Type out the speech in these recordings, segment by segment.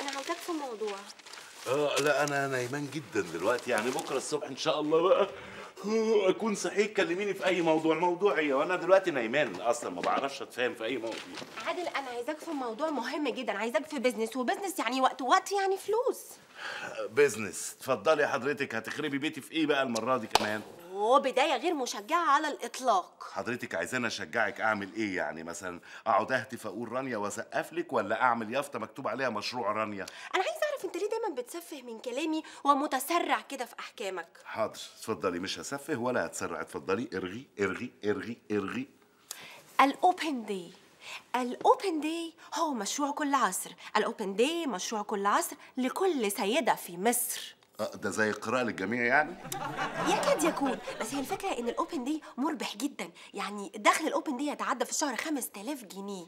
أنا عاوزاك في موضوع آه لا أنا نايمان جدا دلوقتي. يعني بكرة الصبح إن شاء الله بقى آه، أكون صحيت كلميني في أي موضوع. موضوع إيه؟ وأنا دلوقتي نايمان أصلا ما بعرفش أتفاهم في أي موضوع. عادل أنا عايزاك في موضوع مهم جدا. عايزاك في business و business يعني وقت وقت يعني فلوس. business اتفضلي حضرتك هتخربي بيتي في إيه بقى المرة دي كمان؟ وبداية غير مشجعة على الإطلاق. حضرتك عايزاني أشجعك أعمل إيه يعني؟ مثلا أقعد أهتف أقول رانيا وأسقف لك ولا أعمل يافطة مكتوب عليها مشروع رانيا؟ أنا عايزة أعرف أنت ليه دايما بتسفه من كلامي ومتسرع كده في أحكامك؟ حاضر اتفضلي. مش هسفه ولا هتسرع. اتفضلي ارغي ارغي ارغي ارغي. ال open day. ال open day هو مشروع كل عصر. ال open day مشروع كل عصر لكل سيدة في مصر. ده زي القراءة للجميع يعني؟ يكاد يكون بس هي الفكرة إن ال open day مربح جدا. يعني دخل ال open day يتعدى في الشهر 5000 جنيه.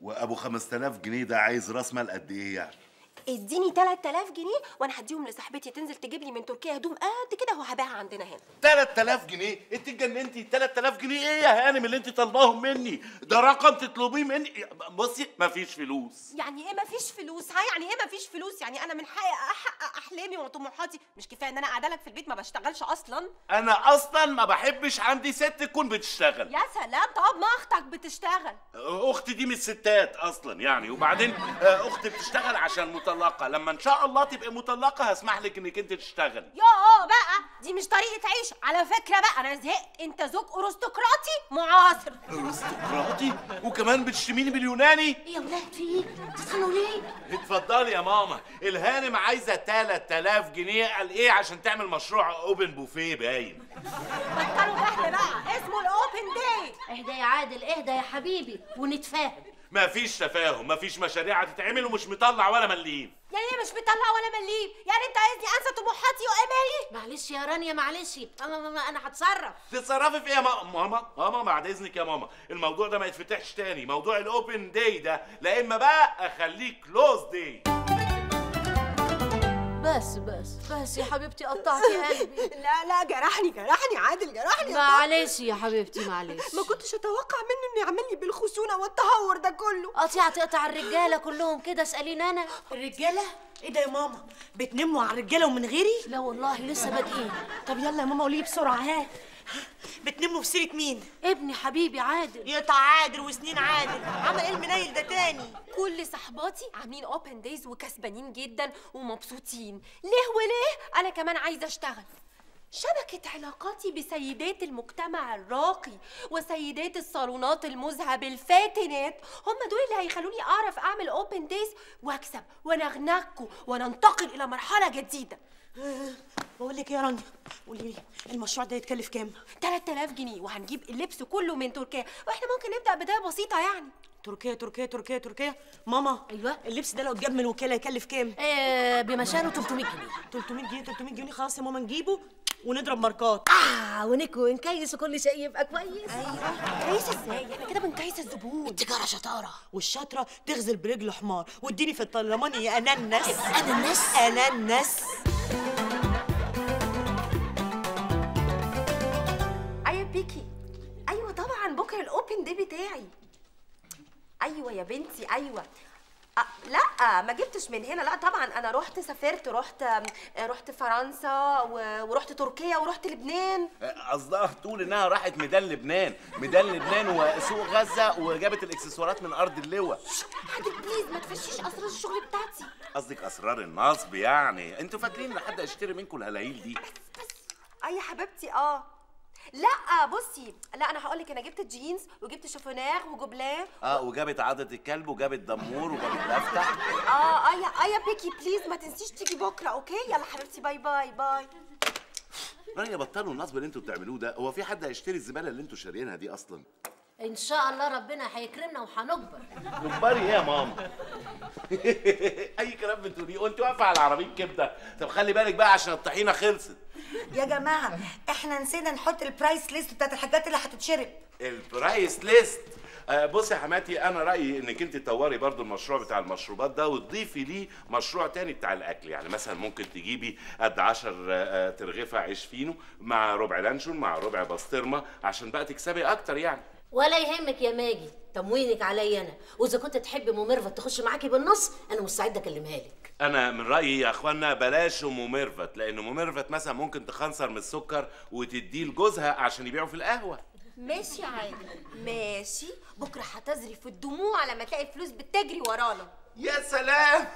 وأبو 5000 جنيه ده عايز راس مال قد إيه يعني؟ اديني 3000 جنيه وأنا هديهم لصاحبتي تنزل تجيب لي من تركيا هدوم. قد كده وهبيعها عندنا هنا. 3000 جنيه؟ انت اتجننتي. 3000 جنيه إيه يا هانم اللي انت طالباهم مني؟ ده رقم تطلبيه مني. بصي مفيش فلوس. يعني إيه مفيش فلوس؟ ها يعني إيه مفيش فلوس؟ يعني أنا من حقي احقق احلامي وطموحاتي. مش كفاية ان أنا قاعدة لك في البيت ما بشتغلش أصلا؟ أنا أصلا ما بحبش عندي ست تكون بتشتغل. يا سلام. طب ما أختك بتشتغل. أختي دي من الستات أصلا يعني. وبعدين آه، أختي بتشتغل عشان مطلقة. لما إن شاء الله تبقى مطلقة هسمح لك إنك أنت تشتغلي يا بقى دي مش طريقة عيش. على فكرة بقى أنا زهقت. أنت زوج أرستقراطي معاصر. أرستقراطي؟ وكمان بتشتميني باليوناني يا ولاد في إيه بتتخانقوا ليه؟ اتفضلي يا ماما. الهانم عايزة 3000 جنيه. قال إيه؟ عشان تعمل مشروع اوبن بوفيه باين. بطلوا جهل بقى. اسمه ال open day اهدى يا عادل اهدى يا حبيبي ونتفاهم. مفيش تفاهم مفيش مشاريع هتتعمل ومش مطلع ولا مليم. يعني إيه مش بتطلع ولا مليم؟ يعني انت عايزني انسى طموحاتي وامالي؟ معلش يا رانيا معلش. أنا أنا, أنا هتصرف. تتصرفي في إيه يا ماما؟ ماما ماما بعد إذنك يا ماما. الموضوع ده ما يتفتحش تاني. موضوع ال open day ده لا إما بقى أخليه close day بس بس بس يا حبيبتي قطعتي قلبي. لا لا جرحني جرحني عادل جرحني معلش يا حبيبتي معلش. ما كنتش أتوقع منه إنه يعمل لي بالخشونه والتهور ده كله. قطيعة تقطع الرجالة كلهم كده اسأليني أنا. الرجالة؟ إيه ده يا ماما؟ بتنموا على الرجالة ومن غيري؟ لا والله لسه بادئين. طب يلا يا ماما قولي بسرعة ها؟ بتنموا في سيرة مين؟ ابني حبيبي عادل. يقطع عادل وسنين عادل. عمل إيه المنيل ده تاني. كل صحباتي عاملين open days وكسبانين جدا ومبسوطين. ليه وليه؟ أنا كمان عايزة أشتغل. شبكة علاقاتي بسيدات المجتمع الراقي وسيدات الصالونات المذهب الفاتنات هم دول اللي هيخلوني أعرف أعمل open days وأكسب ونغنغكوا وننتقل إلى مرحلة جديدة. بقول لك يا رانيا قولي لي المشروع ده يتكلف كام؟ 3000 جنيه وهنجيب اللبس كله من تركيا وإحنا ممكن نبدأ بداية بسيطة يعني. تركيا تركيا تركيا تركيا. ماما أيوة. اللبس ده لو اتجاب من الوكاله يكلف كام؟ آه بمشانه 300 جنيه. 300 جنيه 300 جنيه. خلاص يا ماما نجيبه ونضرب ماركات. آه ونكوي ونكيس وكل شيء يبقى كويس. كيس إزاي؟ إحنا كده بنكيس الزبون. التجارة شطارة والشاطرة تغزل برجل حمار. واديني في الطلماني يا انانس أناناس؟ انانس أيوه بيكي. أيوه طبعا بكرة ال open day بتاعي. أيوه يا بنتي أيوه. لأ ما جبتش من هنا. لأ طبعا أنا رحت سافرت رحت رحت فرنسا ورحت تركيا ورحت لبنان. قصدها تقول إنها راحت ميدان لبنان. ميدان لبنان وسوق غزة وجابت الإكسسوارات من أرض اللواء. حاجة please ما تفشيش أسرار الشغل بتاعتي. قصدك أسرار النصب يعني؟ أنتوا فاكرين إن حد هيشتري منكم الهلايل دي؟ بس أي يا حبيبتي آه. لا بصي لا أنا هقول لك أنا جبت جينز وجبت شوفونير وجوبلان آه وجابت عضة الكلب وجابت دمور وجابت لفتة آه آه يا آه يا بيكي please ما تنسيش تيجي بكرة okay؟ يلا حبيبتي bye bye bye. رانيا بطلوا النصب اللي أنتوا بتعملوه ده هو في حد هيشتري الزبالة اللي أنتوا شاريينها دي أصلا؟ إن شاء الله ربنا هيكرمنا وهنكبر. كبري إيه يا ماما؟ أي كلام بتقوليه. وانت واقفة على عربيه كبدة. طب خلي بالك بقى عشان الطحينة خلصت. يا جماعة إحنا نسينا نحط ال price list بتاعت الحاجات اللي هتتشرب. ال price list آه بصي يا حماتي أنا رأيي إنك أنت تطوري برضو المشروع بتاع المشروبات ده وتضيفي ليه مشروع تاني بتاع الأكل. يعني مثلا ممكن تجيبي قد 10 ترغيفة عيش فينو مع ربع لانشون مع ربع بسطرمة عشان بقى تكسبي أكتر يعني. ولا يهمك يا ماجي تموينك عليا أنا. وإذا كنت تحبي ام ميرفت تخش معاكي بالنص أنا مستعدة أكلمها لك. أنا من رأيي يا أخوانا بلاش ام ميرفت لأن ام ميرفت مثلا ممكن تخنصر من السكر وتديه لجوزها عشان يبيعه في القهوة. ماشي يا عادل. ماشي. بكرة هتزرف الدموع لما تلاقي الفلوس بتجري ورانا. يا سلام.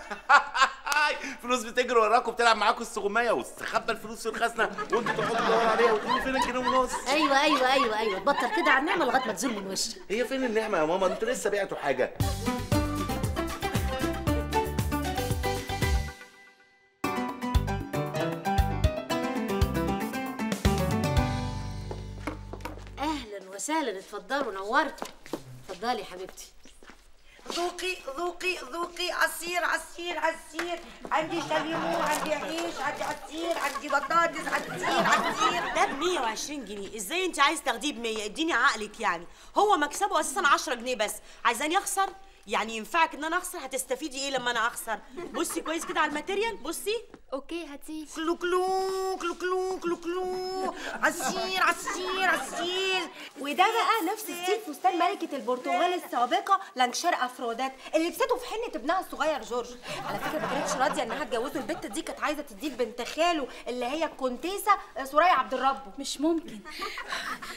فلوس بتجري وراكم بتلعب معاكم السغميه واستخبى الفلوس في الخزنة. وانتوا تقعدوا تدوروا عليها وتقولوا فين الجنيه ونص؟ أيوه أيوه أيوه أيوه. تبطل كده على النعمة لغاية ما تزول من وشك. هي فين النعمة يا ماما؟ أنتوا لسه بعتوا حاجة. أهلا وسهلا اتفضلوا نورتوا. اتفضلي يا حبيبتي. ذوقي ذوقي ذوقي عصير عصير عصير عندي شاليمو عندي عيش عندي عصير عندي بطاطس عصير عصير ده ب 120 جنيه. إزاي أنت عايز تاخديه ب 100 إديني عقلك يعني. هو مكسبه أساسا 10 جنيه بس. عايزاني أخسر؟ يعني ينفعك إن أنا أخسر؟ هتستفيدي إيه لما أنا أخسر؟ بصي كويس كده على ال material؟ بصي. okay هاتيه. كلو كلو كلو كلو كلو كلو. عصير عصير عصير. وده بقى نفس style فستان ملكة البرتغال السابقة لانكشار افرودات اللي لبسته في حنة ابنها الصغير جورج. على فكرة ما كانتش راضية إنها تجوزه. البت دي كانت عايزة تديه لبنت خاله اللي هي الكونتيسة سوريا عبد الرب. مش ممكن.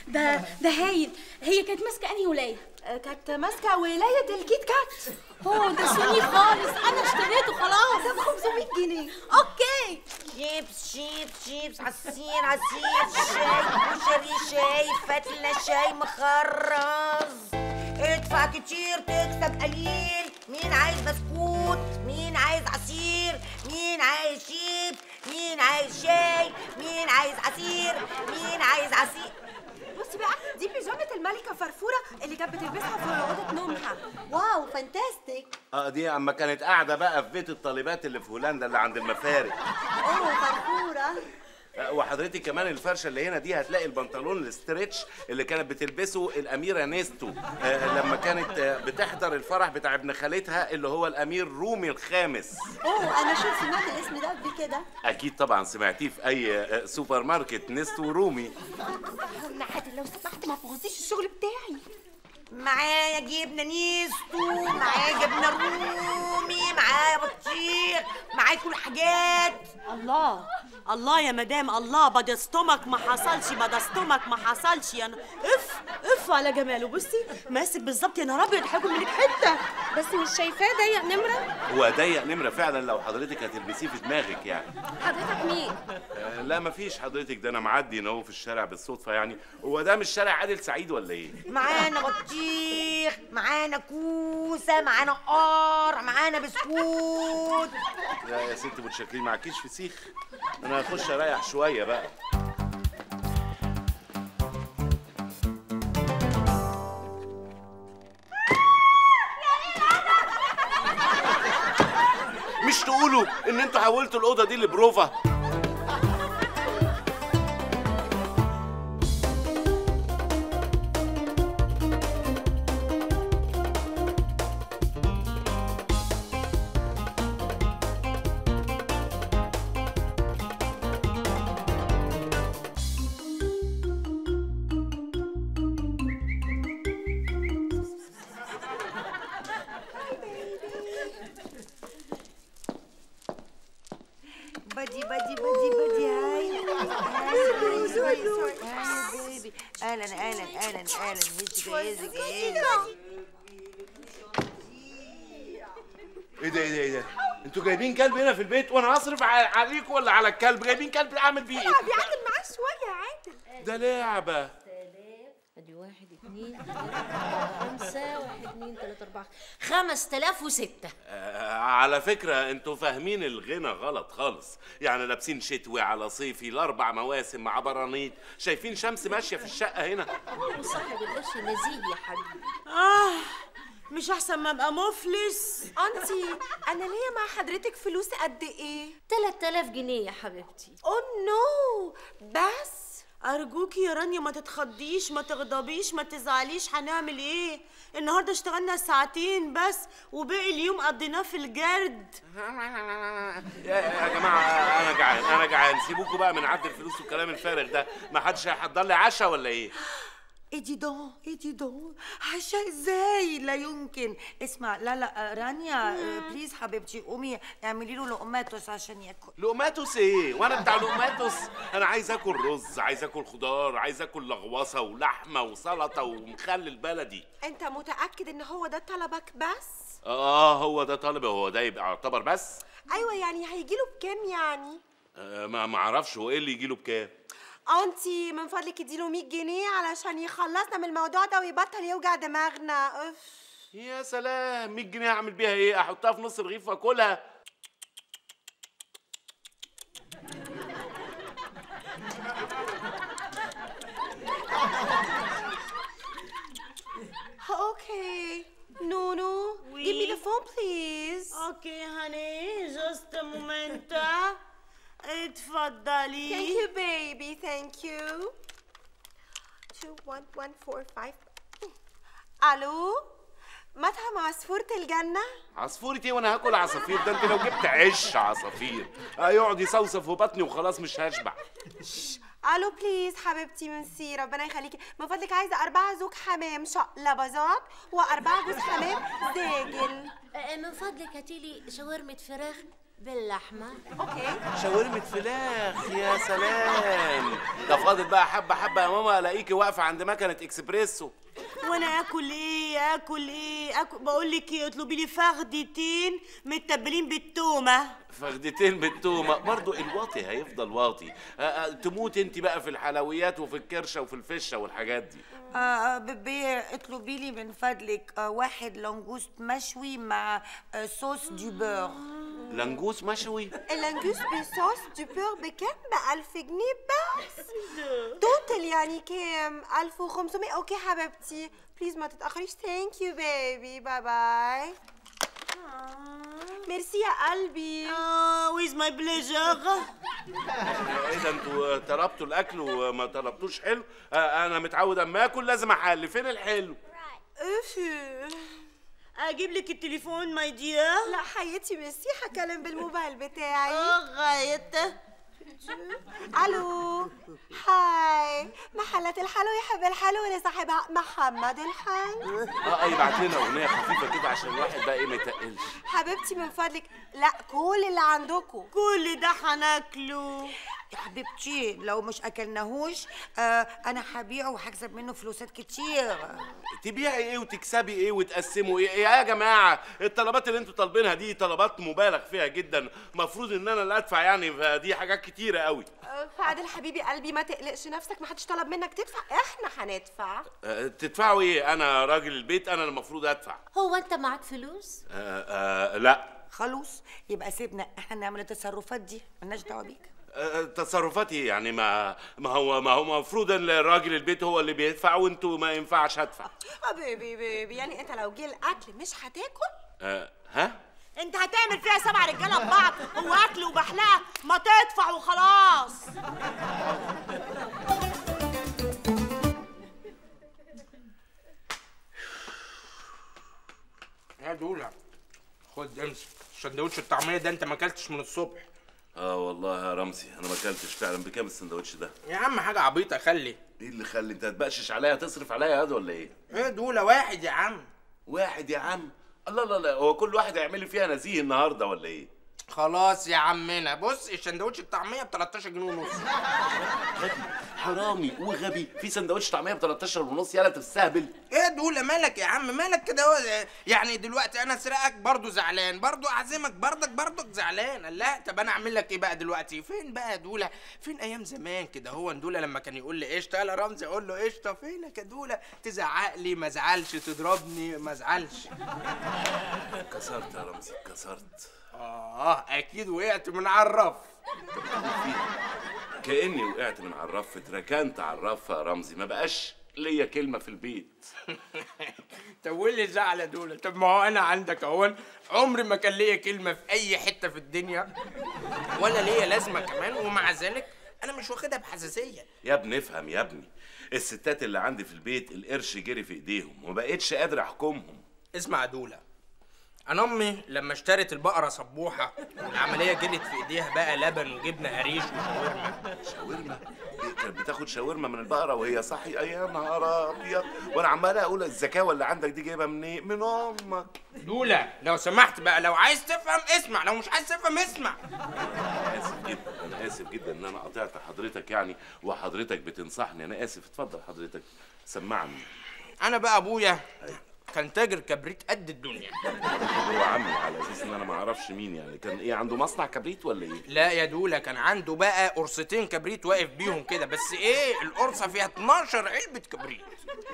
ده ده هايل. هي كانت ماسكة أنهي ولاية؟ آه، كانت ماسكة ولاية الكيت كات. هو ده سوني خالص. أنا اشتريته خلاص. ده ب 500 جنيه. okay. شيبس شيبس شيبس عصير عصير شاي كشري شاي فتلة شاي مخرز. ادفع كتير تكسب قليل. مين عايز بسكوت؟ مين عايز عصير؟ مين عايز شيبس؟ مين عايز شاي؟ مين عايز عصير؟ مين عايز عصير؟ بصي بقى دي بيجامة الملكة فرفورة اللي كانت بتلبسها في أوضة نومها. wow fantastic. آه دي أما كانت قاعدة بقى في بيت الطالبات اللي في هولندا اللي عند المفارق. أوه فرفورة. آه، وحضرتك كمان الفرشة اللي هنا دي هتلاقي البنطلون ال stretch اللي كانت بتلبسه الأميرة نيستو آه، لما كانت آه، بتحضر الفرح بتاع ابن خالتها اللي هو الأمير رومي الخامس. أوه أنا شفت سمعت الاسم ده قبل كده؟ أكيد طبعا سمعتيه في أي آه، سوبر ماركت نيستو رومي. عادل لو سمحت ما تبوظيش الشغل بتاعي. معايا جبنة نيستو معايا جبنة رومي معايا بطيخ معايا كل حاجات. الله الله يا مدام الله بدا ستومك ما حصلش بدا ستومك ما حصلش. يا اف اف على جماله. بصي ماسك بالظبط يا نهار أبيض هاكل منك حتة بس مش شايفاه ضيق نمرة؟ هو ضيق نمرة فعلا لو حضرتك هتلبسيه في دماغك يعني. حضرتك مين؟ آه، لا مفيش حضرتك. ده أنا معدي اهو في الشارع بالصدفة يعني. هو ده مش شارع عادل سعيد ولا إيه؟ معانا بطيخ. معانا كوسة معانا قار معانا بسكوت. لا يا ستي متشكرين. معكيش فسيخ أنا هخش أريح شوية بقى. مش تقولوا إن أنتوا حولتوا الأوضة دي لبروفا؟ ولا على الكلب جايبين كلب أعمل بيه إيه؟ بيعدل معاه شوية عادل ده لعبة. أدي واحد اتنين خمسة واحد اتنين تلاتة أربعة خمس تلاف وستة. آه، على فكرة أنتوا فاهمين الغنى غلط خالص. يعني لابسين شتوي على صيفي الأربع مواسم مع برانيت. شايفين شمس ماشية في الشقة هنا. وصاحب القرش نزيه يا حبيبي. آه. مش أحسن ما أبقى مفلس. أنتي أنا ليا مع حضرتك فلوس قد إيه؟ 3000 جنيه يا حبيبتي. أوه نو. بس؟ ارجوكي يا رانيا ما تتخضيش ما تغضبيش ما تزعليش. هنعمل إيه؟ النهارده اشتغلنا ساعتين بس وباقي اليوم قضيناه في الجرد. يا, يا جماعة أنا جعان أنا جعان. سيبوكوا بقى من عد الفلوس والكلام الفارغ ده. ما حدش هيحضر لي عشاء ولا إيه؟ إيه دي دون؟ إيه دي دون؟ عشاء إزاي؟ لا يمكن. اسمع لا لا آه، رانيا آه، بليز حبيبتي قومي اعملي له لقماتوس عشان ياكل. لقماتوس إيه؟ وأنا بتاع لقماتوس. أنا عايز آكل رز عايز آكل خضار عايز آكل لغوصة ولحمة وسلطة ومخلل بلدي. أنت متأكد إن هو ده طلبك بس؟ آه هو ده طالب هو ده يبقى يعتبر بس. أيوه يعني هيجيله بكام يعني؟ آه ما ما أعرفش هو إيه اللي يجيله بكام؟ أنتي من فضلك اديله 100 جنيه علشان يخلصنا من الموضوع ده ويبطل يوجع دماغنا. اف يا سلام. 100 جنيه اعمل بيها إيه؟ أحطها في نص رغيف وأكلها. Okay. Nunu, give me the phone, please. okay honey just moment اتفضلي Thank you, baby. Thank you. Two, one, one, four, five. ألو؟ مطعم عصفورة الجنة؟ عصفورة إيه وأنا هاكل عصافير ده أنت لو جبت عش عصافير هيقعد يصوصف في بطني وخلاص مش هشبع ألو بليز حبيبتي منسي ربنا يخليكي من فضلك عايزة أربعة زوج حمام شقلباظات وأربعة جوز حمام زاجل آه، من فضلك هاتيلي شاورمة فراخ باللحمة. okay. شاورمة فراخ يا سلام. ده فاضل بقى حبة حبة يا ماما ألاقيكي واقفة عند مكنة إكسبريسو. وأنا آكل إيه؟ آكل إيه؟ آكل بقول لك إيه اطلبي لي فخدتين متبلين بالتومة. فخدتين بالتومة. برضو الواطي هيفضل واطي. آه، آه، تموت انت بقى في الحلويات وفي الكرشة وفي الفشة والحاجات دي. آه، آه baby اطلبي لي من فضلك آه واحد langouste مشوي مع آه sauce de beurre langouste مشوي ال langouste ب sauce de beurre بكام؟ بألف جنيه بس total يعني كام؟ ألف وخمسمية okay حبيبتي please ما تتأخريش thank you baby bye bye merci يا قلبي آه with my pleasure إيه ده أنتوا طلبتوا الأكل وما طلبتوش حلو آه، أنا متعود اما أكل لازم احل فين الحلو؟ أوف. أجيب لك التليفون my dear لا حياتي ميرسي هكلم بالموبايل بتاعي. لغايه ألو. hi. محلات الحلو يحب الحلو اللي صاحبها محمد الحلو أه يبعت لنا أغنية خفيفة كده عشان الواحد بقى إيه ما يتقلش. حبيبتي من فضلك. لا كل اللي عندكم. كل ده هناكله. حبيبتي لو مش أكلناهوش آه أنا هبيعه وهكسب منه فلوسات كتير. تبيعي إيه وتكسبي إيه وتقسموا إيه, إيه يا جماعة الطلبات اللي أنتوا طالبينها دي طلبات مبالغ فيها جدا. مفروض إن أنا اللي أدفع يعني فدي حاجات كتيرة قوي. فعادل حبيبي قلبي ما تقلقش نفسك ما حدش طلب منك تدفع. إحنا هندفع. أه تدفعوا إيه؟ أنا راجل البيت أنا اللي المفروض أدفع. هو أنت معاك فلوس؟ أه أه لا. خلاص يبقى سيبنا إحنا نعمل التصرفات دي. ملناش دعوة بيك. تصرفاتي يعني ما ما هو ما هو المفروض إن راجل البيت هو اللي بيدفع وأنتوا ما ينفعش ادفع آه بيبي بيبي يعني أنت لو جه الأكل مش هتاكل؟ أه ها؟ أنت هتعمل فيها سبع رجالة ببعض هو اكل وبحلقه ما تدفع وخلاص. يا دولا خد امسك. سندوتش الطعميه ده أنت ما أكلتش من الصبح. آه والله يا رمزي أنا ما اكلتش فعلا بكام السندوتش ده؟ يا عم حاجة عبيطة خلي. إيه اللي خلي؟ انت هتبقشش عليا؟ تصرف عليا يا واد ولا إيه؟ إيه دولا واحد يا عم. واحد يا عم؟ الله لا لا هو كل واحد هيعمل لي فيها نزيه النهارده ولا إيه؟ خلاص يا عمنا. بص السندوتش الطعميه ب 13 جنيه ونص. غبي. حرامي وغبي. في سندوتش طعميه ب 13 ونص يالا تستهبل إيه دولا مالك يا عم مالك كده؟ يعني دلوقتي أنا اسرقك برضو زعلان برضو اعزمك برضك برضك زعلان. لا طب أنا اعمل لك إيه بقى دلوقتي؟ فين بقى يا دولا فين أيام زمان كده؟ هو دولا لما كان يقول لي قشطة يلا رمزي أقول له قشطة. فينك يا دولا تزعق لي ما ازعلش تضربني ما ازعلش. كسرت يا رمزي كسرت. آه أكيد وقعت من على الرف. كأني وقعت من على الرف اتركنت على الرف يا رمزي. ما بقاش ليا كلمة في البيت. طب واللي زعل يا دولا طب ما هو أنا عندك أهون. عمري ما كان ليا كلمة في أي حتة في الدنيا. ولا ليا لازمة كمان ومع ذلك أنا مش واخدها بحساسية. يا ابني افهم يا ابني. الستات اللي عندي في البيت القرش جري في إيديهم وما بقتش قادر أحكمهم. اسمع يا دولا أنا امي لما اشترت البقرة صبوحة العملية جرت في ايديها بقى لبن وجبنة قريش وشاورما. شاورما؟ إيه، كانت بتاخد شاورما من البقرة وهي صاحي يا نهار أبيض. وأنا عمال أقول الذكاوه اللي عندك دي جايبها منين؟ من أمك. دولا لو سمحت بقى لو عايز تفهم اسمع لو مش عايز تفهم اسمع. أنا آسف جدا أنا آسف جدا إن أنا قطعت حضرتك يعني وحضرتك بتنصحني. أنا آسف. اتفضل حضرتك سمعني. أنا بقى أبويا كان تاجر كبريت قد الدنيا. هو عمي على أساس إن أنا ما أعرفش مين يعني. كان إيه عنده مصنع كبريت ولا إيه؟ لا يا دولا كان عنده بقى قرصتين كبريت واقف بيهم كده. بس إيه القرصة فيها 12 علبة كبريت.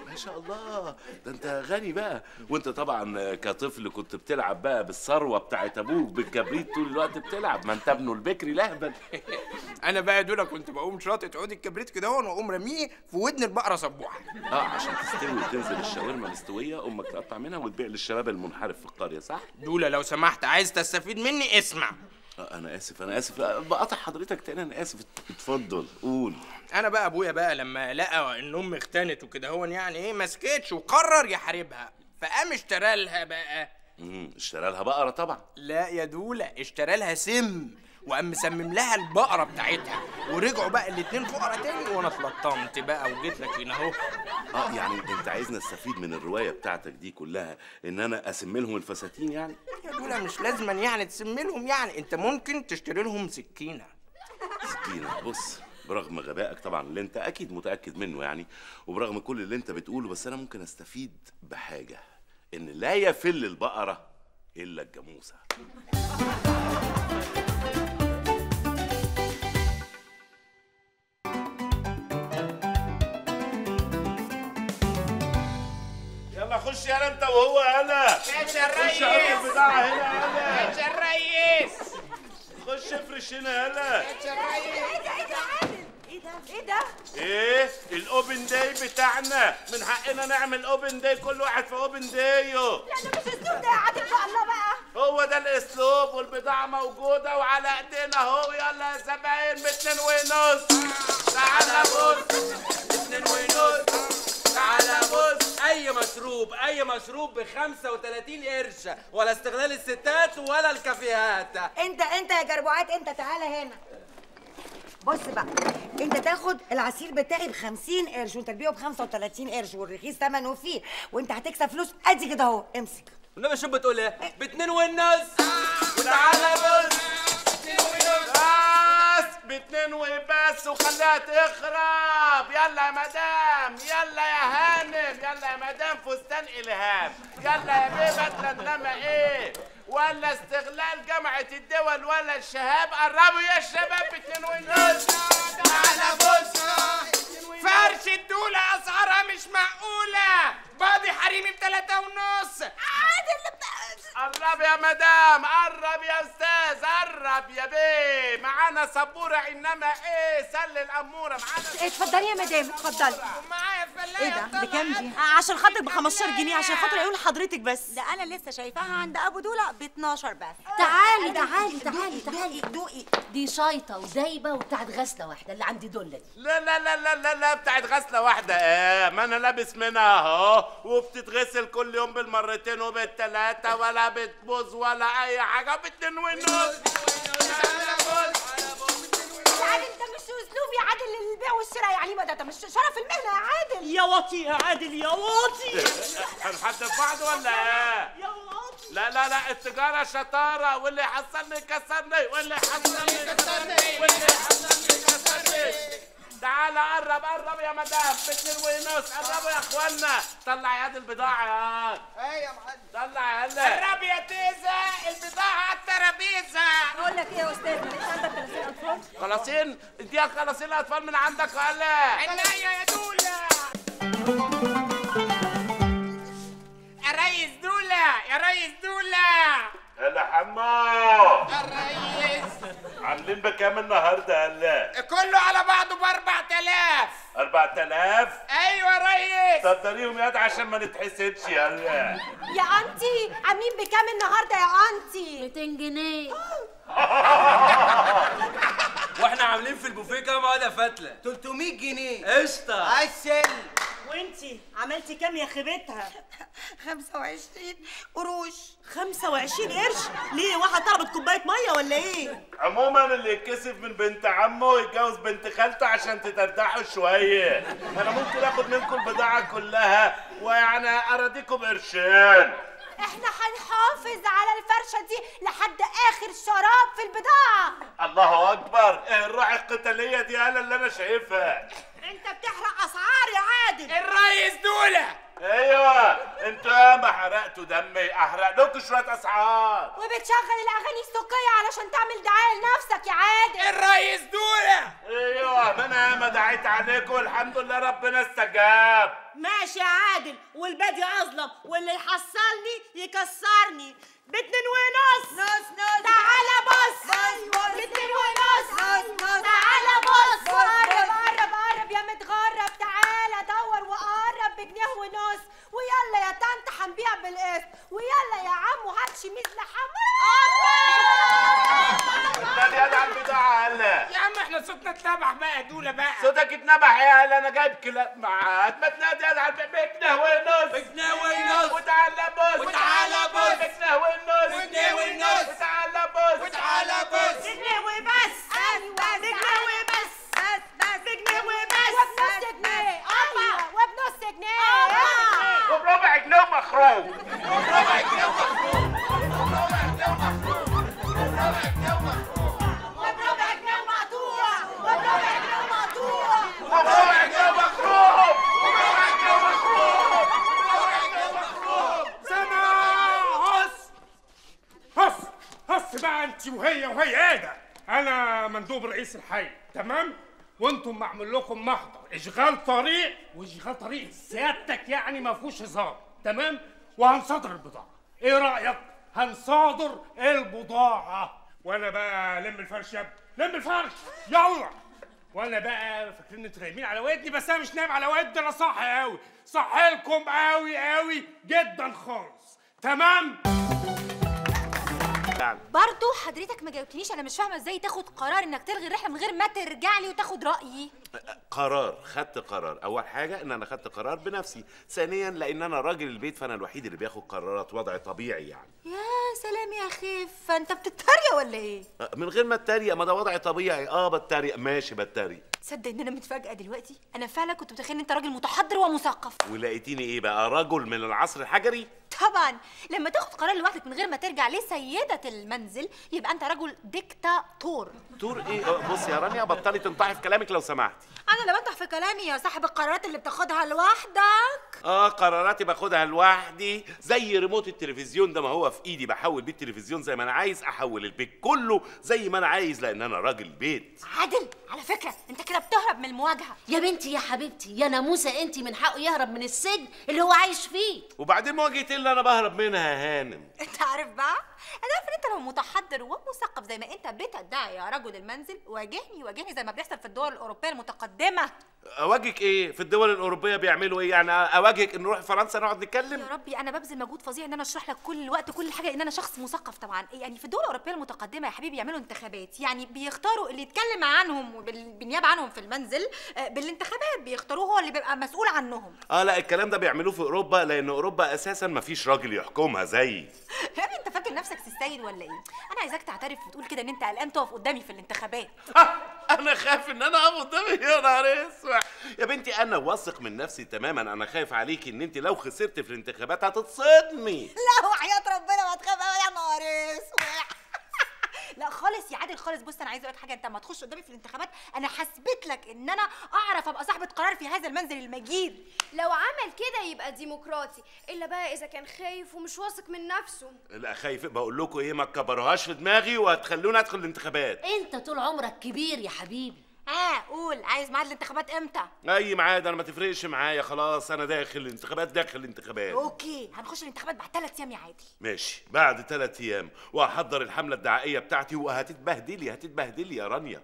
ما شاء الله. ده أنت غني بقى. وأنت طبعا كطفل كنت بتلعب بقى بالثروة بتاعت أبوك بالكبريت طول الوقت بتلعب. ما أنت ابنه البكري لهبل. أنا بقى يا دولا كنت بقوم شاطط عود الكبريت كده واقوم راميه في ودن البقرة صبوحة. آه عشان تستوي وتنزل الشاورما مستوية أمك تقطع منها وتبيع للشباب المنحرف في القرية صح؟ دولا لو سمحت عايز تستفيد مني اسمع. آه أنا آسف أنا آسف. بقطع حضرتك تاني أنا آسف. اتفضل قول. أنا بقى أبويا بقى لما لقى إن أمي اختنت وكده هون يعني إيه ما سكتش وقرر يحاربها. فقام اشترى لها بقى. امم اشترى لها بقرة طبعا. لا يا دولا اشترى لها سم. وقام مسمم لها البقرة بتاعتها. ورجعوا بقى الاتنين فقرا تاني. وأنا اتلطمت بقى وجيت لك هنا أهو. آه يعني أنت عايزني أستفيد من الرواية بتاعتك دي كلها إن أنا أسم لهم الفساتين يعني؟ يا دولا مش لازما يعني تسم لهم يعني. أنت ممكن تشتري لهم سكينة. سكينة. بص برغم غبائك طبعا اللي أنت أكيد متأكد منه يعني وبرغم كل اللي أنت بتقوله بس أنا ممكن أستفيد بحاجة إن لا يفل البقرة إلا الجاموسة. خش يلا انت وهو يلا ماشي يا خش هات البضاعه هنا يلا يا الريس خش افرش هنا يلا إيه ده؟ إيه الأوبن داي بتاعنا. من حقنا نعمل أوبن داي كل واحد في أوبن دايه. يعني مش أسلوب ده يا عادل بقى الله بقى. هو ده الأسلوب والبضاعة موجودة وعلى إيدينا أهو. يلا يا زباين باتنين ونص تعالى بص اتنين ونص تعالى بص أي مشروب أي مشروب ب 35 قرش. ولا استغلال الستات ولا الكافيهات. أنت أنت يا جربوعات أنت تعالى هنا. بص بقى أنت تاخد العصير بتاعي ب 50 قرش وأنت تبيعه ب 35 قرش والرخيص ثمنه فيه وأنت هتكسب فلوس. أدي كده أهو امسك. والنبي شو بتقول إيه؟ باتنين والنص تعالى بص. بس باتنين وبس وخليها تخرب يلا يا مدام يلا يا هانم يلا يا مدام فستان إلهام. يلا يا بيبة انما إيه؟ ولا استغلال جامعة الدول ولا الشهاب. قربوا يا شباب باتنين ونص تعالى بص. فرش الدولة أسعارها مش معقولة. باضي حريمي بتلاتة ونص قرب يا مدام قرب يا أستاذ قرب يا بيه. معانا سبوره إنما إيه سل الأمورة. معانا اتفضلي يا مدام اتفضلي. معايا فلاية إيه ده؟ بكام دي؟ عشان خاطرك ب 15 جنيه عشان خاطر أقول لحضرتك بس. ده أنا لسه شايفاها عند أبو دولة ب 12 بس. تعالي تعالي تعالي تعالي. دوقي دي شايطة ودايبه وبتاعت غسلة واحدة اللي عندي دول دي. لا لا لا لا لا لا بتاعت غسلة واحدة. إيه ما أنا لابس منها أهو. وبتتغسل كل يوم بالمرتين وبالتلاتة ولا بتبوظ ولا أي حاجة. باتنين ونص عادل ده مش اسلوب يا عادل للبيع والشراء يعني ما ده ده مش شرف المهنة يا عادل. يا واطي يا عادل يا واطي. هنحدف بعض ولا إيه؟ يا واطي. لا لا لا التجارة شطارة. واللي يحصلني يكسرني واللي يحصلني يكسرني واللي يحصلني يكسرني تعالى قرب قرب يا مدام. باتنين ونص قربوا يا اخوانا طلع يا دي البضاعة يا إيه يا معلم؟ طلع يلا قرب يا تيزة. البضاعة على الترابيزة. بقول لك إيه يا أستاذ؟ مش عندك 30 أطفال؟ خلاصين؟ إديها خلاصين الأطفال من عندك ولا عناية يا دولة. يا ريس دولة. يا ريس دولة. هلا حمو. يا ريس عاملين بكام النهارده هلا؟ كله على بعضه ب 4000 4000 أيوه يا ريس صدريهم يد عشان ما نتحسدش يلا يا أنتي عاملين بكام النهارده يا أنتي؟ 200 جنيه. وإحنا عاملين في البوفيه كام واحدة فتلة؟ 300 جنيه. قشطة. عسل. وانتي عملتي كام يا خيبتها؟ 25 قروش. 25 قرش؟ ليه واحد طلبت كوباية مية ولا إيه؟ عموما اللي يتكسف من بنت عمه يتجوز بنت خالته عشان تتردحوا شوية. أنا ممكن آخد منكم البضاعة كلها ويعني أراضيكم قرشين. إحنا هنحافظ على الفرشة دي لحد آخر شراب في البضاعة. الله أكبر. إيه الروح القتالية دي أنا اللي أنا شايفها. انت بتحرق اسعار يا عادل. الريس دولة. أيوه أنتوا ياما حرقتوا دمي احرق لكم شوية اسعار. وبتشغل الاغاني السوقيه علشان تعمل دعاية لنفسك يا عادل. الريس دولة. أيوه ما أنا ياما دعيت عليكم والحمد لله ربنا استجاب. ماشي يا عادل والبادي اظلم واللي يحصلني يكسرني. باتنين ونص. نص نص. تعالى بص بص بص باتنين ونص. نص نص تعالى بص بص قرب بص. قرب قرب يا متغرب تعالى دور وقرب بجنيه ونص. ويلا يا طنط هنبيع بالقسط. ويلا يا عم وهات شميز لحمام على البضاعه هلا يا عم إحنا صوتنا اتنبح بقى دولة بقى. صوتك اتنبح يا هلا أنا جايب كلاب معاك. ما تنادي على بجنيه ونص. بجنيه ونص. وتعالى بص وتعالى بص. بجنيه ونص. وجنيه ونص. وتعالى بص وتعالى بص جنيه وبس. أيوه جنيه وبس. بس بس. جنيه وبس وبنص جنيه أيوه وبنص جنيه وبربع جنيه ومخروم وبربع جنيه ومقطوع وبربع جنيه ومقطوع وبربع جنيه ومخروم وبربع جنيه ومخروم وبربع جنيه ومخروم سما هص. هص. هص بقى انت وهي وهي إيه ده أنا مندوب رئيس الحي. تمام؟ وأنتم معمول لكم محضر إشغال طريق وإشغال طريق سيادتك يعني ما فيهوش هزار تمام؟ وهنصادر البضاعة. إيه رأيك؟ هنصادر البضاعة. وأنا بقى لم الفرش يا ابني. لم الفرش! يلا! وأنا بقى فاكرين أنتوا نايمين على ودني بس أنا مش نايم على ودني أنا صاحي قوي صاحي لكم قوي قوي جدا خالص. تمام؟ برضو حضرتك ما جاوبتنيش أنا مش فاهمة إزاي تاخد قرار إنك تلغي الرحلة من غير ما ترجع لي وتاخد رأيي. قرار خدت قرار. أول حاجة إن أنا خدت قرار بنفسي. ثانيا لأن أنا راجل البيت فأنا الوحيد اللي بياخد قرارات وضع طبيعي يعني. يا سلام يا خيف. فأنت بتتريق ولا إيه؟ من غير ما أتريق. ما ده وضع طبيعي. آه بتريق. ماشي بتريق. تصدق إن أنا متفاجئة دلوقتي؟ أنا فعلا كنت متخيل إن أنت راجل متحضر ومثقف. ولقيتيني إيه بقى؟ رجل من العصر الحجري؟ طبعا. لما تاخد قرار لوحدك من غير ما ترجع لسيدة المنزل يبقى أنت رجل ديكتاتور. تور إيه؟ آه، بص يا رانيا بطلي تنطحي في كلامك لو سمحتي أنا اللي بنطح في كلامي يا صاحب القرارات اللي بتاخدها لوحدك. آه قراراتي باخدها لوحدي زي ريموت التلفزيون ده ما هو في إيدي بحول بيه التلفزيون زي ما أنا عايز أحول البيت كله زي ما أنا عايز لأن أنا راجل بيت. عادل على فكرة أنت كده بتهرب من المواجهة. يا بنتي يا حبيبتي يا ناموسة انت من حقه يهرب من السجن اللي هو عايش فيه. وبعدين مواجهة إيه اللي أنا بهرب منها يا هانم؟ أنت عارف بقى؟ أنا عارف إن أنت لو متحضر ومثقف زي ما أنت بتدعي يا رجل المنزل واجهني واجهني زي ما بيحصل في الدول الأوروبية المتقدمة. أواجهك إيه في الدول الأوروبية بيعملوا إيه؟ يعني أواجهك إن نروح فرنسا نقعد نتكلم؟ يا ربي أنا ببذل مجهود فظيع إن أنا أشرح لك كل الوقت كل حاجة لأن أنا شخص مثقف طبعا. يعني في الدول الأوروبية المتقدمة يا حبيبي يعملوا انتخابات. يعني بيختاروا اللي يتكلم عنهم بالنيابه عنهم في المنزل آه، بالانتخابات بيختاروه هو اللي بيبقى مسؤول عنهم. آه لا الكلام ده بيعملوه في أوروبا لأن أوروبا أساسا ما فيش راجل يحكمها زي. يا ابني أنت فاكر نفسك السيد ولا إيه؟ أنا عايزاك تعترف وتقول كده إن أنت قلقان تقف قدامي في الانتخابات. أنا خايف إن أنا اقف قدامي يا نهار أسود. يا بنتي أنا واثق من نفسي تماما. أنا خايف عليكي إن انت لو خسرت في الانتخابات هتتصدمي. لا وحياة ربنا ما تخاف قوي يا نهار أسود. لا خالص يا عادل خالص. بص أنا عايزة أقول لك حاجة. أنت لما تخش قدامي في الانتخابات أنا هثبت لك إن أنا أعرف أبقى صاحبة قرار في هذا المنزل المجيد. لو عمل كده يبقى ديمقراطي إلا بقى إذا كان خايف ومش واثق من نفسه. لا خايف. بقول لكم إيه ما تكبروهاش في دماغي وهتخلوني أدخل الانتخابات. أنت طول عمرك كبير يا حبيبي. آه قول عايز ميعاد الانتخابات إمتى؟ أي ميعاد أنا ما تفرقش معايا خلاص أنا داخل الانتخابات داخل الانتخابات. أوكي هنخش الانتخابات بعد ثلاث أيام يا عادل. ماشي بعد ثلاث أيام. وهحضر الحملة الدعائية بتاعتي وهتتبهدلي هتتبهدلي يا رانيا.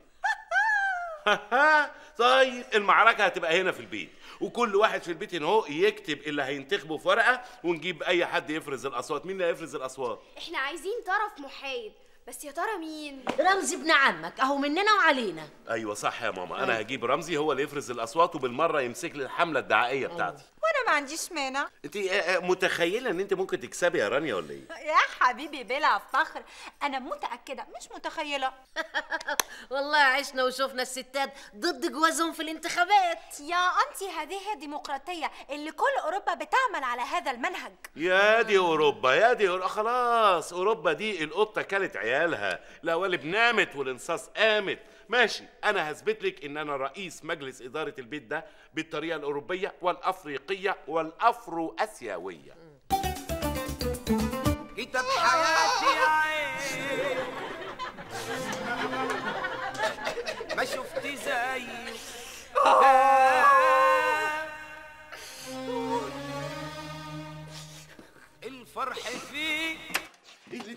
طيب المعركة هتبقى هنا في البيت. وكل واحد في البيت هنا اهو يكتب اللي هينتخبه في ورقة ونجيب أي حد يفرز الأصوات. مين اللي هيفرز الأصوات؟ إحنا عايزين طرف محايد. بس يا ترى مين؟ رمزي ابن عمك أهو مننا وعلينا. أيوه صح يا ماما أنا هجيب رمزي هو اللي يفرز الأصوات وبالمرة يمسك لي الحملة الدعائية بتاعتي. وأنا ما عنديش مانع. انت آه، آه، متخيلة ان انت ممكن تكسبي يا رانيا ولا إيه؟ يا حبيبي بلا فخر. أنا متأكدة مش متخيلة. والله عشنا وشوفنا الستات ضد جوازهم في الانتخابات. يا انتي هذه هي الديمقراطية اللي كل أوروبا بتعمل على هذا المنهج. يا دي أوروبا يا دي أوروبا. خلاص أوروبا دي القطة كلت عيالها. القوالب نامت والإنصاص قامت. ماشي. أنا هثبت لك إن أنا رئيس مجلس إدارة البيت ده بالطريقة الأوروبية والأفريقية والافرو اسيويه كتاب حياتي يا ما شفت زيه الفرح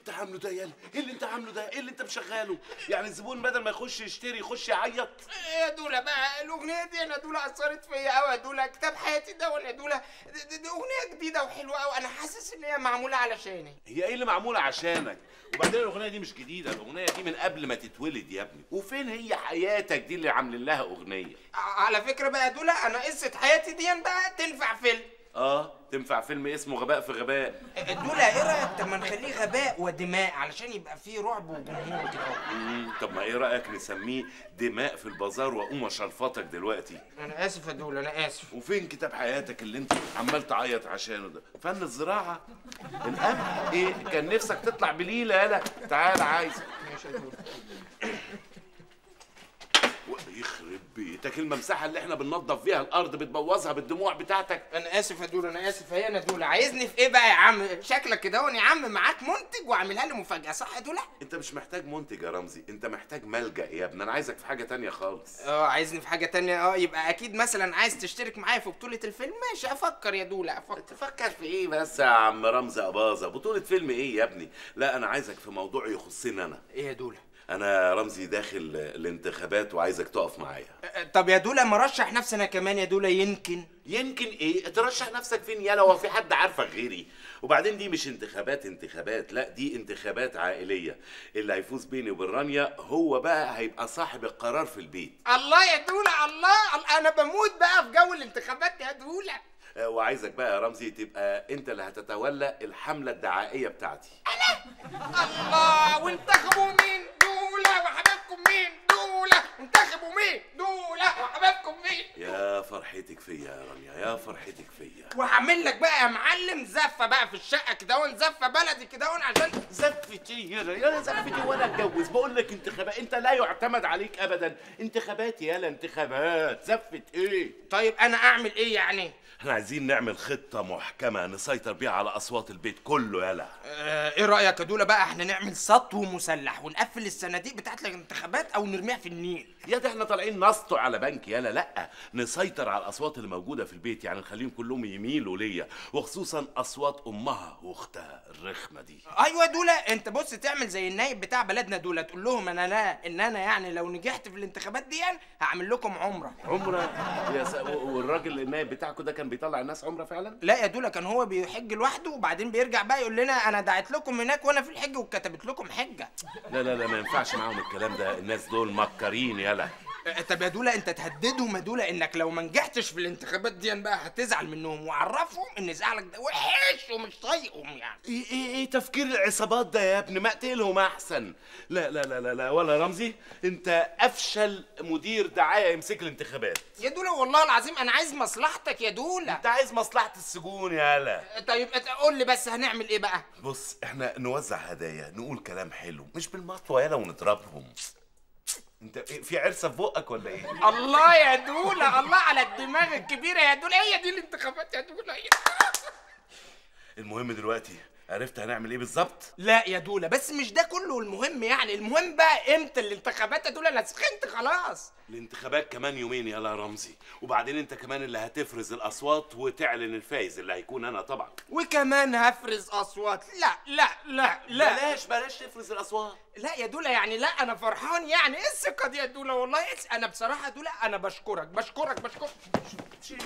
انت عامله ده يالا؟ إيه اللي انت عامله ده؟ إيه اللي انت مشغله؟ يعني الزبون بدل ما يخش يشتري يخش يعيط. يا دولا بقى الأغنية دي أنا دولا أثرت فيا قوي يا دولا كتاب حياتي ده ولا دولا دي, أغنية جديدة وحلوة قوي أنا حاسس إن هي معمولة علشاني هي إيه اللي معمولة عشانك؟ وبعدين الأغنية دي مش جديدة الأغنية دي من قبل ما تتولد يا ابني. وفين هي حياتك دي اللي عاملين لها أغنية؟ على فكرة بقى يا دولا أنا قصة حياتي دي بقى تنفع فيلم آه تنفع فيلم اسمه غباء في غباء. دولا إيه رأيك طب ما نخليه غباء ودماء علشان يبقى فيه رعب وجمهور كده طب ما إيه رأيك نسميه دماء في البازار وأقوم اشلفطك دلوقتي؟ أنا آسف يا دولا أنا آسف. وفين كتاب حياتك اللي أنت عمال تعيط عشانه ده؟ فن الزراعة. القمح إيه كان نفسك تطلع بليلة؟ يالا تعال عايز. ماشي يا يخرب بيتك. الممسحه اللي إحنا بننظف فيها الأرض بتبوظها بالدموع بتاعتك. أنا آسف يا دولا أنا آسف هي أنا دولا عايزني في إيه بقى يا عم؟ شكلك كده يا عم معاك منتج وعاملها لي مفاجأة صح يا دولا أنت مش محتاج منتج يا رمزي أنت محتاج ملجأ يا ابني. أنا عايزك في حاجة تانية خالص. آه عايزني في حاجة تانية؟ آه يبقى أكيد مثلا عايز تشترك معايا في بطولة الفيلم؟ ماشي أفكر يا دولا أفكر. تفكر في إيه بس يا عم رمزي أباظة؟ بطولة فيلم إيه يا ابني؟ لا أنا عايزك في موضوع يخصني أنا. إيه يا دولا أنا رمزي داخل الانتخابات وعايزك تقف معايا. طب يا دولا مرشح نفسي أنا كمان يا دولا يمكن؟ يمكن إيه؟ ترشح نفسك فين؟ يالا هو في حد عارفك غيري. وبعدين دي مش انتخابات انتخابات لا دي انتخابات عائلية. اللي هيفوز بيني وبين رانيا هو بقى هيبقى صاحب القرار في البيت. الله يا دولا الله! أنا بموت بقى في جو الانتخابات يا دولا. آه، وعايزك بقى يا رمزي تبقى أنت اللي هتتولى الحملة الدعائية بتاعتي. الله! وانتخبوا مين؟ وحبايبكم مين دولا انتخبوا مين دولا وحبايبكم مين يا فرحتك فيا يا رانيا يا فرحتك فيا. وهعمل لك بقى يا معلم زفة بقى في الشقة كده وان زفة بلدي كده وان عشان زفتي يالا زفتي وأنا اتجوز. بقول لك انتخابات انت لا يعتمد عليك ابدا. انتخابات يالا انتخابات. زفت إيه؟ طيب أنا أعمل إيه يعني؟ إحنا عايزين نعمل خطة محكمة نسيطر بيها على أصوات البيت كله يالا آه إيه رأيك يا دولا بقى؟ إحنا نعمل سطو مسلح ونقفل الصناديق بتاعت الانتخابات أو نرميها في النيل. يا ده إحنا طالعين نسطو على بنك يالا لأ نسيطر على الأصوات اللي موجودة في البيت يعني نخليهم كلهم يميلوا ليا وخصوصا أصوات أمها وأختها الرخمة دي. أيوه دولا أنت بص تعمل زي النايب بتاع بلدنا دولا تقول لهم أنا لا إن أنا يعني لو نجحت في الانتخابات دي هعمل لكم عمرة. عمرة؟ يا س... والراجل النائب بتاعكم ده كان بيطلع الناس عمرة فعلا؟ لا يا دولا كان هو بيحج لوحده وبعدين بيرجع بقى يقول لنا أنا دعيت لكم هناك وأنا في الحج وكتبت لكم حجة. لا لا لا ما ينفعش معاهم الكلام ده الناس دول مكرين يالا. طب يا دولا انت تهددهم يا دولا انك لو ما نجحتش في الانتخابات دي بقى هتزعل منهم وعرفهم ان زعلك ده وحش ومش طايقهم يعني. إيه إيه إيه تفكير العصابات ده يا ابني؟ ما اقتلهم احسن. لا لا لا لا لا ولا رمزي انت افشل مدير دعاية يمسك الانتخابات. يا دولا والله العظيم أنا عايز مصلحتك يا دولا انت عايز مصلحة السجون يالا آه، طيب إت- قول لي بس هنعمل إيه بقى؟ بص إحنا نوزع هدايا نقول كلام حلو مش بالمطوة يالا ونضربهم. انت في عرسة في بقك ولا إيه؟ الله يا دولا الله على الدماغ الكبيرة يا دولا. هي دي الانتخابات يا دولا. هي. المهم دلوقتي عرفت هنعمل إيه بالظبط؟ لا يا دولا بس مش ده كله المهم يعني. المهم بقى إمتى الانتخابات يا دولا؟ أنا سخنت خلاص. الانتخابات كمان يومين يلا رمزي. وبعدين انت كمان اللي هتفرز الأصوات وتعلن الفايز اللي هيكون أنا طبعا. وكمان هفرز أصوات. لا لا لا لا. بلاش بلاش تفرز الأصوات. لا يا دولا يعني لا أنا فرحان يعني. إيه الثقة دي يا دولا؟ والله إيه أنا بصراحة يا دولا أنا بشكرك بشكرك بشكرك. شيء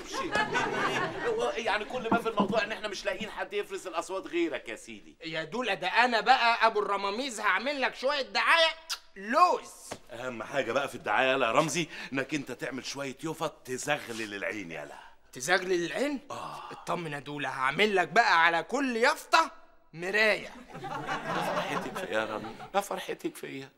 هو يعني كل ما في الموضوع إن إحنا مش لاقيين حد يفرز الأصوات غيرك يا سيدي. يا دولا ده أنا بقى أبو الرماميز هعمل لك شوية دعاية لوز. أهم حاجة بقى في الدعاية يلا يا رمزي إنك أنت تعمل شوية يفط تزغلل العين يلا. تزغلل العين؟ آه. اطمن يا دولا هعمل لك بقى على كل يافطة مراية. فرحتك فيا يا رامي يا فرحتك فيا.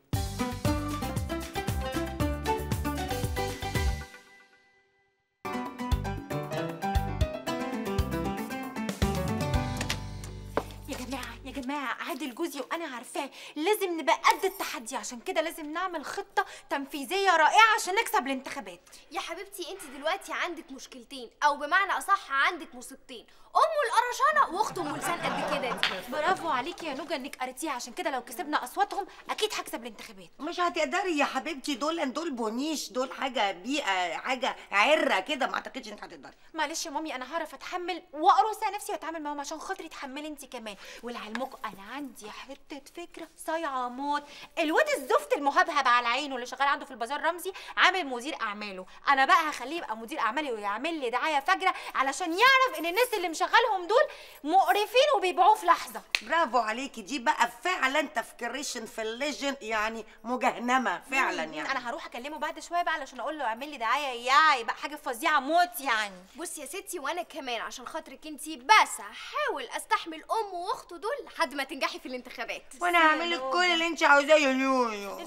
عادل جوزي وأنا عارفاه لازم نبقى قد التحدي. عشان كده لازم نعمل خطة تنفيذية رائعة عشان نكسب الانتخابات. يا حبيبتي انت دلوقتي عندك مشكلتين أو بمعنى أصح عندك مصيبتين. امه القرشانه واخته أم لسان قد كده دي برافو عليكي يا نوجا إنك قريتيها عشان كده لو كسبنا أصواتهم أكيد هكسب الانتخابات. مش هتقدري يا حبيبتي دول دول بونيش دول حاجة بيئة حاجة عرة كده ما أعتقدش انك هتقدري. معلش يا مامي أنا هعرف أتحمل واقرص على نفسي وأتعامل معاهم عشان خاطري تحملي أنت كمان. ولعلمكم أنا عندي حتة فكرة صايعة موت. الواد الزفت المهبهب على عينه اللي شغال عنده في البازار رمزي عامل مدير أعماله. أنا بقى هخليه يبقى مدير أعمالي ويعمل لي دعاية فجرة علشان يعرف إن الناس اللي مشغلهم دول مقرفين وبيبيعوه في لحظة. برافو عليكي دي بقى فعلا تفكيريشن في الليجن يعني مجهنمة فعلا يعني. أنا هروح أكلمه بعد شوية بقى علشان أقول له اعمل لي دعاية يا يبقى حاجة فظيعة موت يعني. بصي يا ستي وأنا كمان عشان خاطرك انت بس هحاول أستحمل امه وأخته دول لحد ما تنجحي في الانتخابات. وأنا هعمل لك كل اللي انت عاوزاه يا يويو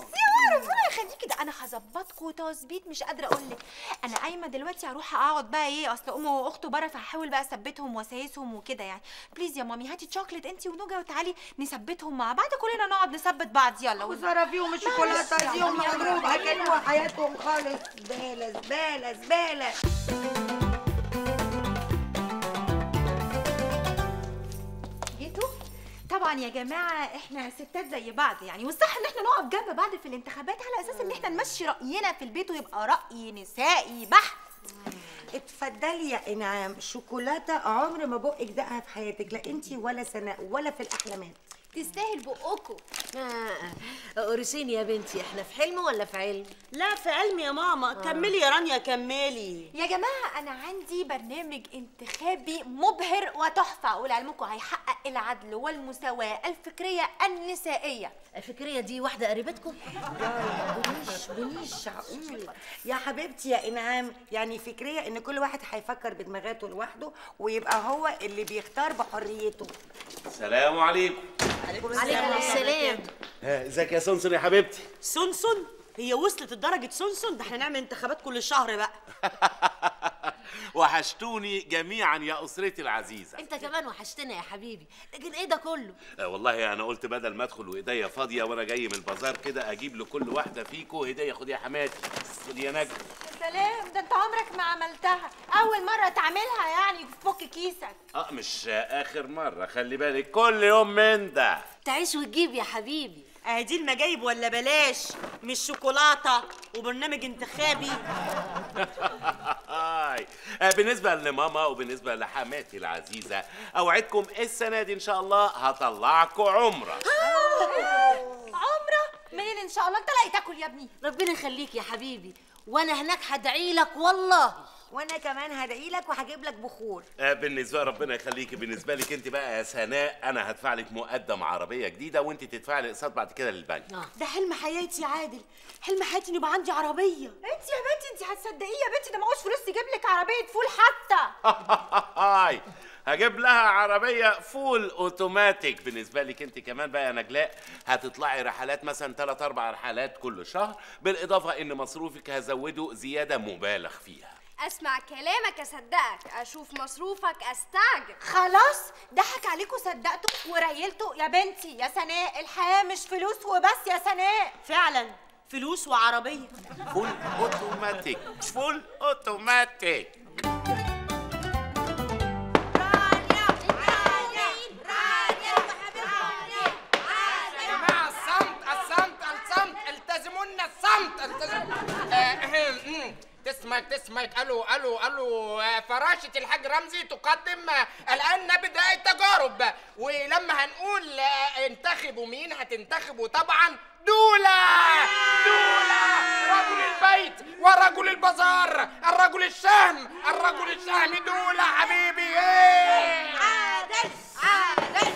ربنا يخليكي ده. أنا هظبطكوا تظبيط مش قادرة أقول لك. أنا قايمة دلوقتي هروح أقعد بقى إيه أصل امه وأخته بره فهحاول بقى أثبتهم واسايسهم وكده يعني. بليز يا مامي هاتي تشوكلت انت ونوجا وتعالي نثبتهم مع بعض كلنا نقعد نثبت بعض. يلا وزاره فيهم الشوكولاته دي هم مضروب كانوا حياتهم خالص. زبالة زبالة زبالة. جيتوا؟ طبعا يا جماعة إحنا ستات زي بعض يعني والصح إن إحنا نقف جنب بعض في الانتخابات على أساس إن إحنا نمشي رأينا في البيت ويبقى رأي نسائي بحت. اتفضلي يا إنعام. شوكولاتة عمر ما بقك دقها في حياتك لا انت ولا سناء ولا في الأحلامات. تستاهل بقكم. آه قرصين يا بنتي إحنا في حلم ولا في علم؟ لا في علم يا ماما. كملي يا رانيا كملي. يا جماعة أنا عندي برنامج انتخابي مبهر وتحفة ولعلمكم هيحقق العدل والمساواة الفكرية النسائية. الفكرية دي واحدة قريبتكم؟ بنيش بنيش عقول. يا حبيبتي يا إنعام. يعني فكرية إن كل واحد هيفكر بدماغاته لوحده ويبقى هو اللي بيختار بحريته. السلام عليكم. عليكم السلام. ازيك يا سونسون يا حبيبتي؟ سونسون. هي وصلت لدرجة سونسون؟ ده إحنا نعمل انتخابات كل شهر بقى. وحشتوني جميعا يا أسرتي العزيزة. انت كمان وحشتنا يا حبيبي. لكن إيه ده كله؟ آه والله أنا قلت بدل ما أدخل وايديا فاضية وأنا جاي من البازار كده أجيب لكل واحدة فيكو هدية. خد يا حماتي. خد يا نجم. يا سلام ده انت عمرك ما عملتها. أول مرة تعملها يعني تفك كيسك. آه مش آخر مرة. خلي بالك كل يوم من ده. تعيش وتجيب يا حبيبي. اهي دي المجايب ولا بلاش؟ مش شوكولاتة وبرنامج انتخابي. هاي. آه، بالنسبة لماما وبالنسبة لحماتي العزيزة أوعدكم السنة دي إن شاء الله هطلعكم عمرة. عمرة؟ منين إن شاء الله؟ أنت لاقي تاكل يا ابني. ربنا يخليك يا حبيبي. وأنا هناك هدعي لك والله. وأنا كمان هدعي لك وهجيب لك بخور. آه، بالنسبة ربنا يخليكي. بالنسبة لك أنت بقى يا سناء أنا هدفع لك مقدم عربية جديدة وأنت تدفع لي اقساط بعد كده للبنك. ده حلم حياتي يا عادل. حلم حياتي إن يبقى عندي عربية. انت يا بنتي انت هتصدقيه يا بنتي. ده معهوش فلوس يجيب لك عربية فول حتى. هاي هجيب لها عربية فول أوتوماتيك. بالنسبة لك انت كمان بقى يا نجلاء هتطلعي رحلات مثلا 3 4 رحلات كل شهر بالإضافة إن مصروفك هزوده زيادة مبالغ فيها. أسمع كلامك أصدقك أشوف مصروفك أستعجب. خلاص ضحك عليكم صدقتوا وريلتوا. يا بنتي يا سناء الحياة مش فلوس وبس يا سناء فعلا فلوس وعربية. فول automatic full automatic الصمت الصمت الصمت. التزمونا الصمت التزموا. آه، قالوا قالوا آه، فراشة الحاج رمزي تقدم آه، الآن نبدأ التجارب ولما هنقول آه، انتخبوا مين؟ هتنتخبوا طبعا دولة دولة رجل البيت ورجل البازار الرجل الشهم الرجل الشهم دولة حبيبي. إيه. عادل عادل.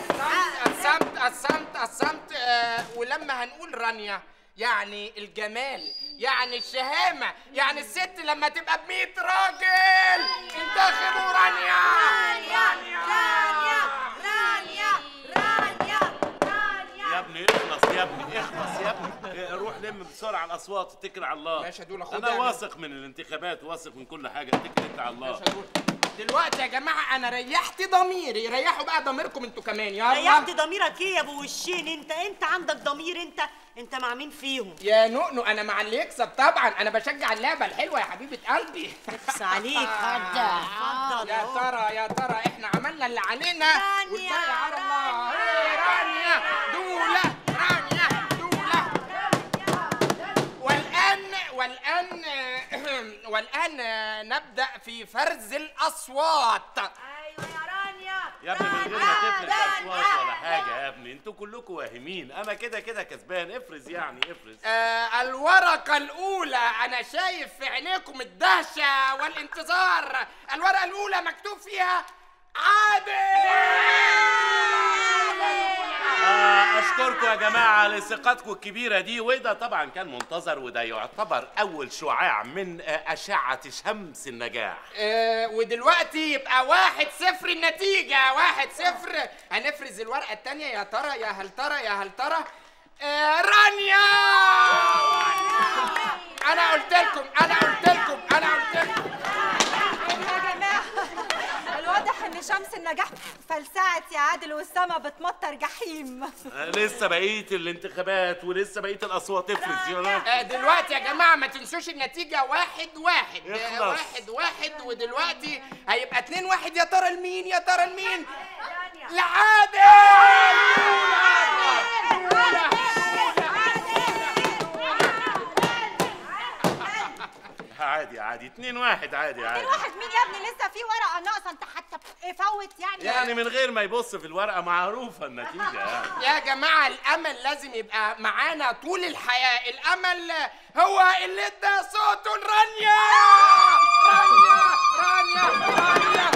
قسمت قسمت آه ولما هنقول رانيا يعني الجمال يعني الشهامة يعني الست لما تبقى بمية راجل. انتخبوا رانيا. رانيا رانيا. رانيا رانيا يا ابني اخلص يا ابني اخلص يا ابني. إيه، روح لم بسرعة الأصوات اتكل على الله. ماشي يا خد أنا يعني. واثق من الانتخابات واثق من كل حاجة. اتكل أنت على الله. دلوقتي يا جماعة أنا ريحت ضميري. ريحوا بقى ضميركم أنتوا كمان يلا. ريحت ضميرك إيه يا أبو وشين؟ انت أنت عندك ضمير انت أنت مع مين فيهم؟ يا نؤنو أنا مع اللي يكسب طبعا. أنا بشجع اللعبة الحلوة يا حبيبة قلبي. بس عليك. اتفضل. اتفضل يا ترى يا ترى إحنا عملنا اللي علينا؟ والباقي على الله. إيه، رانيا. دولة رانيا دولة والآن والآن نبدأ في فرز الأصوات. أيوه يا رانيا. يا ابني من غير ما تفرز أصوات ولا حاجة يا ابني. أنتوا كلكم واهمين. أنا كده كده كسبان. افرز يعني افرز. آه الورقة الأولى. أنا شايف في عينيكم الدهشة والانتظار. الورقة الأولى مكتوب فيها عادل. أشكركم يا جماعة لثقتكم الكبيرة دي وده طبعا كان منتظر وده يعتبر أول شعاع من آه، أشعة شمس النجاح. آه ودلوقتي يبقى واحد صفر النتيجة واحد صفر. هنفرز الورقة التانية يا ترى يا هل ترى يا هل ترى. آه رانيا! أنا قلت لكم أنا قلت لكم أنا قلت لكم يا جماعة الواضح ان شمس النجاح. فلسعت يا عادل والسما بتمطر جحيم. آه لسه بقيه الانتخابات ولسه بقيه الأصوات افرز يا آه دلوقتي يا جماعة ما تنسوش النتيجة واحد واحد. آه اخلص. واحد واحد ودلوقتي هيبقى اتنين واحد. يا ترى لمين؟ يا ترى لمين؟ عادي عادي. اتنين واحد عادي عادي. واحد. مين يا ابني؟ لسه في ورقة. ناقصة. انت حتى فوت يعني. يعني من غير ما يبص في الورقة معروفة النتيجة يعني. يا جماعة الأمل لازم يبقى معانا طول الحياة. الأمل هو اللي ادى صوته لرانيا رانيا! رانيا! رانيا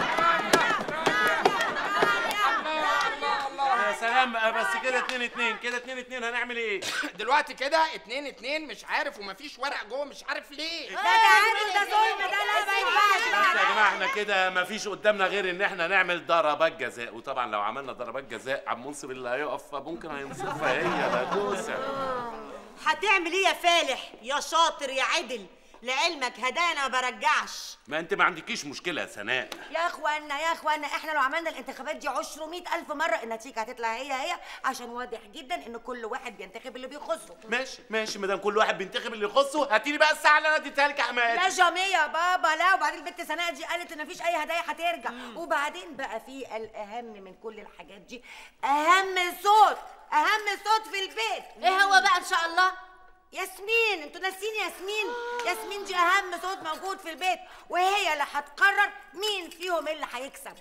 يا سلام بقى بس كده اتنين اتنين كده اتنين اتنين هنعمل إيه؟ دلوقتي كده اتنين اتنين مش عارف ومفيش ورق جوه مش عارف ليه. ده تعادل ده ظلم ده لا ما ينفعش يا جماعة إحنا كده مفيش قدامنا غير ان إحنا نعمل ضربات جزاء. وطبعا لو عملنا ضربات جزاء عم منصب اللي هيقف ممكن هينصفها هي بكوسه هتعمل إيه يا فالح؟ يا شاطر يا عدل. لعلمك هدايا أنا ما برجعش. ما انت ما عندكيش مشكلة يا سناء. يا اخوانا يا اخوانا إحنا لو عملنا الانتخابات دي 200 ألف مرة النتيجة هتطلع هي هي عشان واضح جدا إن كل واحد بينتخب اللي بيخصه. ماشي ماشي ما دام كل واحد بينتخب اللي يخصه هاتيلي بقى الساعة اللي أنا اديتها لك يا حماد لا جميع يا بابا لا وبعدين البنت سناء دي قالت إن مفيش أي هدايا هترجع. وبعدين بقى في الأهم من كل الحاجات دي أهم صوت أهم صوت في البيت. إيه هو بقى إن شاء الله؟ ياسمين أنتوا ناسين ياسمين؟ ياسمين دي أهم صوت موجود في البيت وهي اللي هتقرر مين فيهم اللي هيكسب.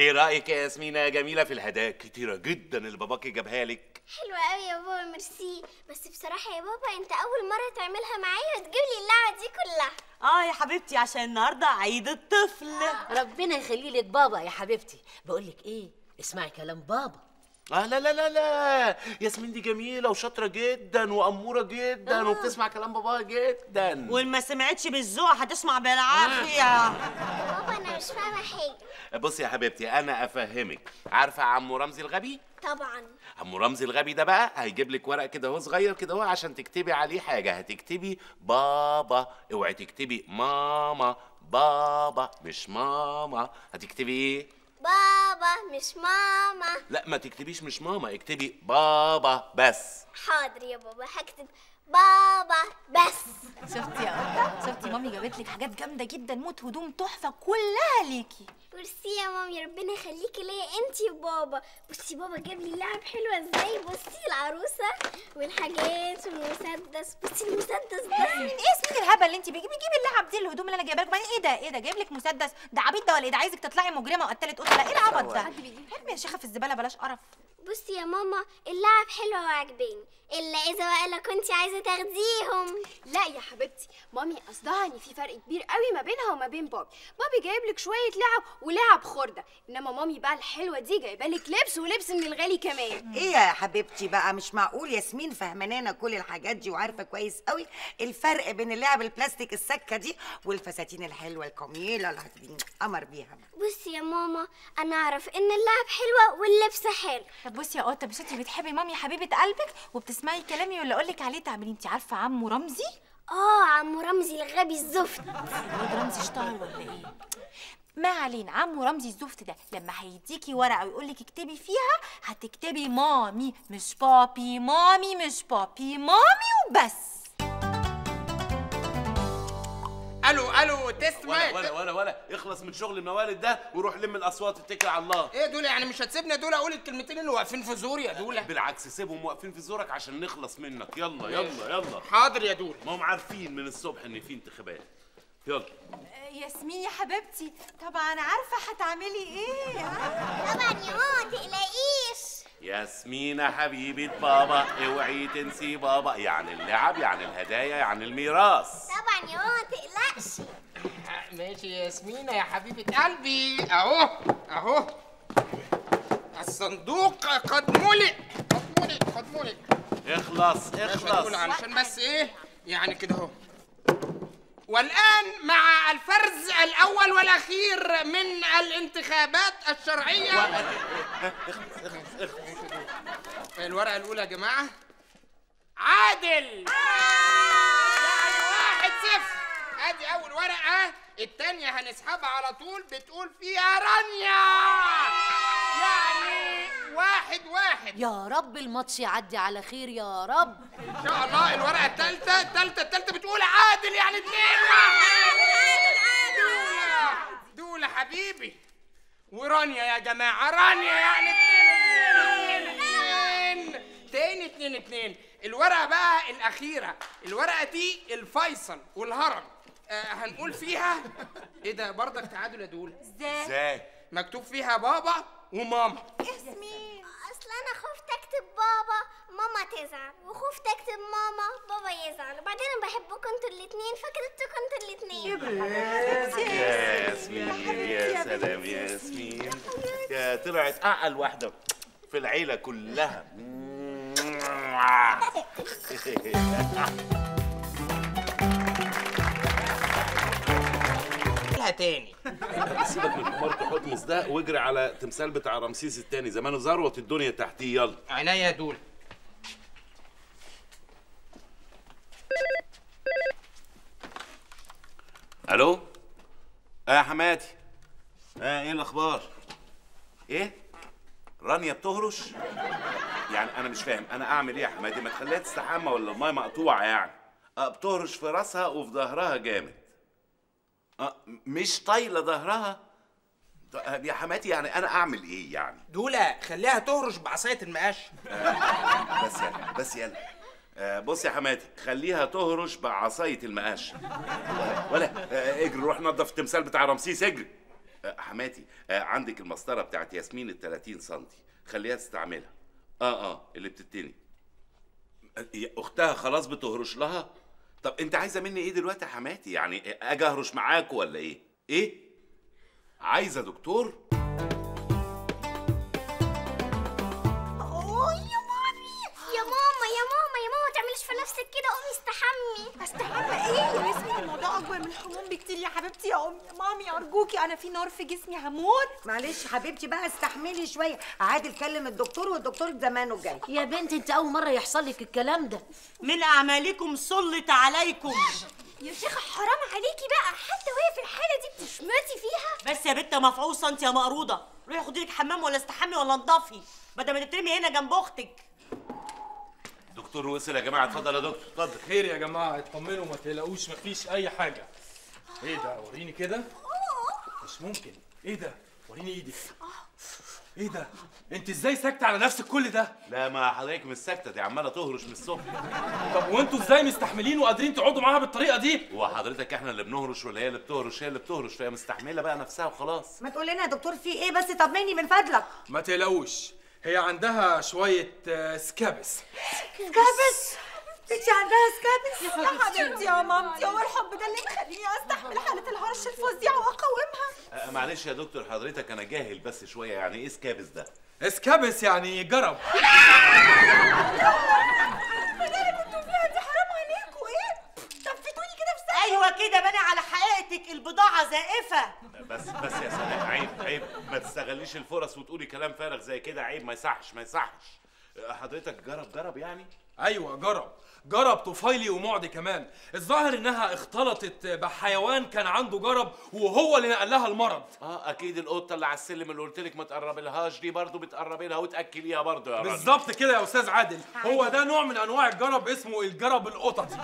إيه رأيك يا ياسمينه يا جميلة في الهدايا كتيره جدا اللي باباكي جابها لك. حلوة قوي يا بابا ميرسي. بس بصراحة يا بابا أنت أول مرة تعملها معايا وتجيب لي اللعبة دي كلها. آه يا حبيبتي عشان النهارده عيد الطفل. ربنا يخلي لك بابا يا حبيبتي. بقول لك إيه اسمعي كلام بابا. آه لا لا لا لا. ياسمين دي جميلة وشاطرة جدا وأمورة جدا وبتسمع كلام باباها جدا. وإن ما سمعتش بالذوق هتسمع بالعافية. بابا أنا مش فاهمة حاجة. بصي يا حبيبتي أنا أفهمك. عارفة عمو رمزي الغبي؟ طبعا. عمو رمزي الغبي ده بقى هيجيب لك ورق كده اهو صغير كده اهو عشان تكتبي عليه حاجة. هتكتبي بابا. اوعي تكتبي ماما بابا مش ماما. هتكتبي إيه؟ بابا مش ماما. لا ما تكتبيش مش ماما اكتبي بابا بس. حاضر يا بابا هكتب بابا بس. شفتي يا شفتي مامي جابت لك حاجات جامدة جدا موت هدوم تحفة كلها ليكي. ميرسي يا مامي ربنا يخليكي ليا انتي وبابا. بصي بابا جاب لي لعب حلوة إزاي؟ بصي العروسة والحاجات والمسدس. بصي المسدس ده. مين إيه مين الهبل اللي انت بيجيب بيجيب اللعب دي الهدوم اللي أنا جايبها لك؟ بعدين إيه ده؟ إيه ده؟ جايب لك مسدس؟ ده عبيط ده ولا إيه؟ ده عايزك تطلعي مجرمة وقتلت قتله إيه العبط ده؟ ارمي يا شيخة في الزبالة بلاش قرف. بصي يا ماما اللعب حلوة وعجباني إلا إذا بقى لو كنتي عايزة تاخديهم. لا يا حبيبتي مامي قصدها إن في فرق كبير قوي ما بينها وما بين بابي. بابي جايب لك شوية لعب ولعب خردة إنما مامي بقى الحلوة دي جايبة لك لبس ولبس من الغالي كمان. إيه يا حبيبتي بقى مش معقول ياسمين فهمانانا كل الحاجات دي وعارفة كويس قوي الفرق بين اللعب البلاستيك السكة دي والفساتين الحلوة الجميله اللي هتبقي قمر بيها بصي يا ماما أنا أعرف إن اللعب حلوة واللبس حلو. طب بصي يا قطه مش انت بتحبي مامي حبيبة قلبك؟ وبتسمعي كلامي ولا أقول لك عليه تعملي انت عارفة عمو رمزي؟ آه عمو رمزي الغبي الزفت. الواد رمزي اشتهر ولا إيه؟ ما علينا عمو رمزي الزفت ده لما هيديكي ورقة ويقول لك اكتبي فيها هتكتبي مامي مش بابي مامي مش بابي مامي وبس. ألو ألو test ولا مايك ولا ولا ولا. اخلص من شغل الموالد ده وروح لم الأصوات اتكل على الله. إيه دول يعني مش هتسيبنا دول أقول الكلمتين اللي واقفين في زوري يا دول؟ بالعكس سيبهم واقفين في زورك عشان نخلص منك. يلا يلا يلا. حاضر يا دول. ما هم عارفين من الصبح إن في انتخابات. يلا. ياسمين يا حبيبتي طبعا عارفة هتعملي إيه. طبعا يا ماما تقلقيش. ياسمين حبيبة بابا اوعي تنسي بابا. يعني اللعب يعني الهدايا يعني الميراث. طبعا يا ماما تقلقش ماشي يا ياسمينة يا حبيبة قلبي. أهو أهو. الصندوق قد ملئ قد ملئ قد ملئ. اخلص اخلص. علشان بس إيه؟ يعني كده أهو. والآن مع الفرز الأول والأخير من الانتخابات الشرعية. الورقة الأولى يا جماعة. عادل. يعني واحد صفر. ادي أول ورقة. التانية هنسحبها على طول بتقول فيها رانيا يعني واحد واحد. يا رب الماتش يعدي على خير يا رب. إن شاء الله الورقة الثالثه الثالثه الثالثه بتقول عادل يعني اتنين واحد. دول حبيبي. ورانيا يا جماعة رانيا يعني اتنين اتنين اتنين. تاني اتنين اتنين. الورقة بقى الأخيرة. الورقة دي الفيصل والهرم. آه هنقول فيها إيه ده؟ برضك تعادل يا دول. إزاي؟ مكتوب فيها بابا وماما. ياسمين. أصل أنا خفت أكتب بابا ماما تزعل وخفت أكتب ماما بابا يزعل. وبعدين أنا بحبكم أنتوا الاتنين فكتبتكم أنتوا الاتنين. يا ياسمين يا سلام يا ياسمين. يا طلعت أعقل واحدة في العيلة كلها. لها تاني. سيبك من حمار حتمس ده واجري على تمثال بتاع رمسيس الثاني زمانه ذروة الدنيا تحتيه. يلا. عينيا يا دول. ألو؟ آه يا حماتي. آه إيه الأخبار؟ إيه؟ رانيا بتهرش؟ يعني أنا مش فاهم. أنا أعمل إيه يا حماتي؟ ما تخليها تستحمى ولا المايه مقطوعة يعني. آه بتهرش في راسها وفي ظهرها جامد. مش طايلة ظهرها؟ طب يا حماتي يعني أنا أعمل إيه يعني؟ دولة خليها تهرش بعصاية المقاش. بس يلا بس يلا. آه بص يا حماتي خليها تهرش بعصاية المقاش. ولا, آه إجري روح نظف التمثال بتاع رمسيس إجري. آه حماتي آه عندك المسطرة بتاعت ياسمين ال 30 سم خليها تستعملها. آه آه اللي بتتني. آه، أختها خلاص بتهرش لها؟ طب انت عايزة مني إيه دلوقتي يا حماتي؟ يعني أجي اهرش معاك ولا إيه؟ إيه؟ عايزة دكتور؟ استحمي استحمى إيه؟ يا ياسمين الموضوع أكبر من الحموم بكتير يا حبيبتي. يا امي مامي أرجوكي أنا في نار في جسمي هموت. معلش حبيبتي بقى استحملي شوية. عادل كلم الدكتور والدكتور زمانه جاي. يا بنت أنت أول مرة يحصل لك الكلام ده. من أعمالكم سلط عليكم. يا شيخة حرام عليكي بقى. حتى وهي في الحالة دي بتشمتي فيها. بس يا بنت مفعوصة أنت يا مقروضه روحي خدي لك حمام ولا استحمي ولا انضفي. بدل ما تترمي هنا جنب أختك. دكتور وصل يا جماعة اتفضل يا دكتور. اتفضل. خير يا جماعة اطمنوا ما تقلقوش مفيش أي حاجة. إيه ده؟ وريني كده. مش ممكن. إيه ده؟ وريني إيدك إيه ده؟ أنت إزاي ساكتة على نفسك كل ده؟ لا ما حضرتك مش ساكتة دي عمالة تهرش من الصبح. طب وأنتوا إزاي مستحملين وقادرين تقعدوا معاها بالطريقة دي؟ وحضرتك إحنا اللي بنهرش ولا هي اللي بتهرش؟ هي اللي بتهرش فهي مستحملة بقى نفسها وخلاص. ما تقول لنا يا دكتور في إيه بس طمني من فضلك. ما تقلقوش. هي عندها شوية آه، سكابس. سكابس؟ انت عندها سكابس؟ يا حبيبتي. يا مامتي هو الحب ده اللي مخليني أستحمل حالة الهرش الفظيعه وأقاومها. آه، معلش يا دكتور حضرتك أنا جاهل بس شوية. يعني إيه سكابس ده؟ سكابس يعني جرب. ساعة. أيوه كده بني على حقيقتك. البضاعة زائفة. بس بس يا سلام عيب عيب. ما تستغليش الفرص وتقولي كلام فارغ زي كده عيب. ما يصحش ما يصحش. حضرتك جرب جرب يعني؟ أيوه جرب. جرب طفيلي ومعدي كمان. الظاهر إنها اختلطت بحيوان كان عنده جرب وهو اللي نقل لها المرض. آه أكيد القطة اللي على السلم اللي قلت لك ما تقربلهاش دي برضه بتقربي لها وتاكليها برضه يا راجل بالظبط كده يا أستاذ عادل. هو ده نوع من أنواع الجرب اسمه الجرب القططي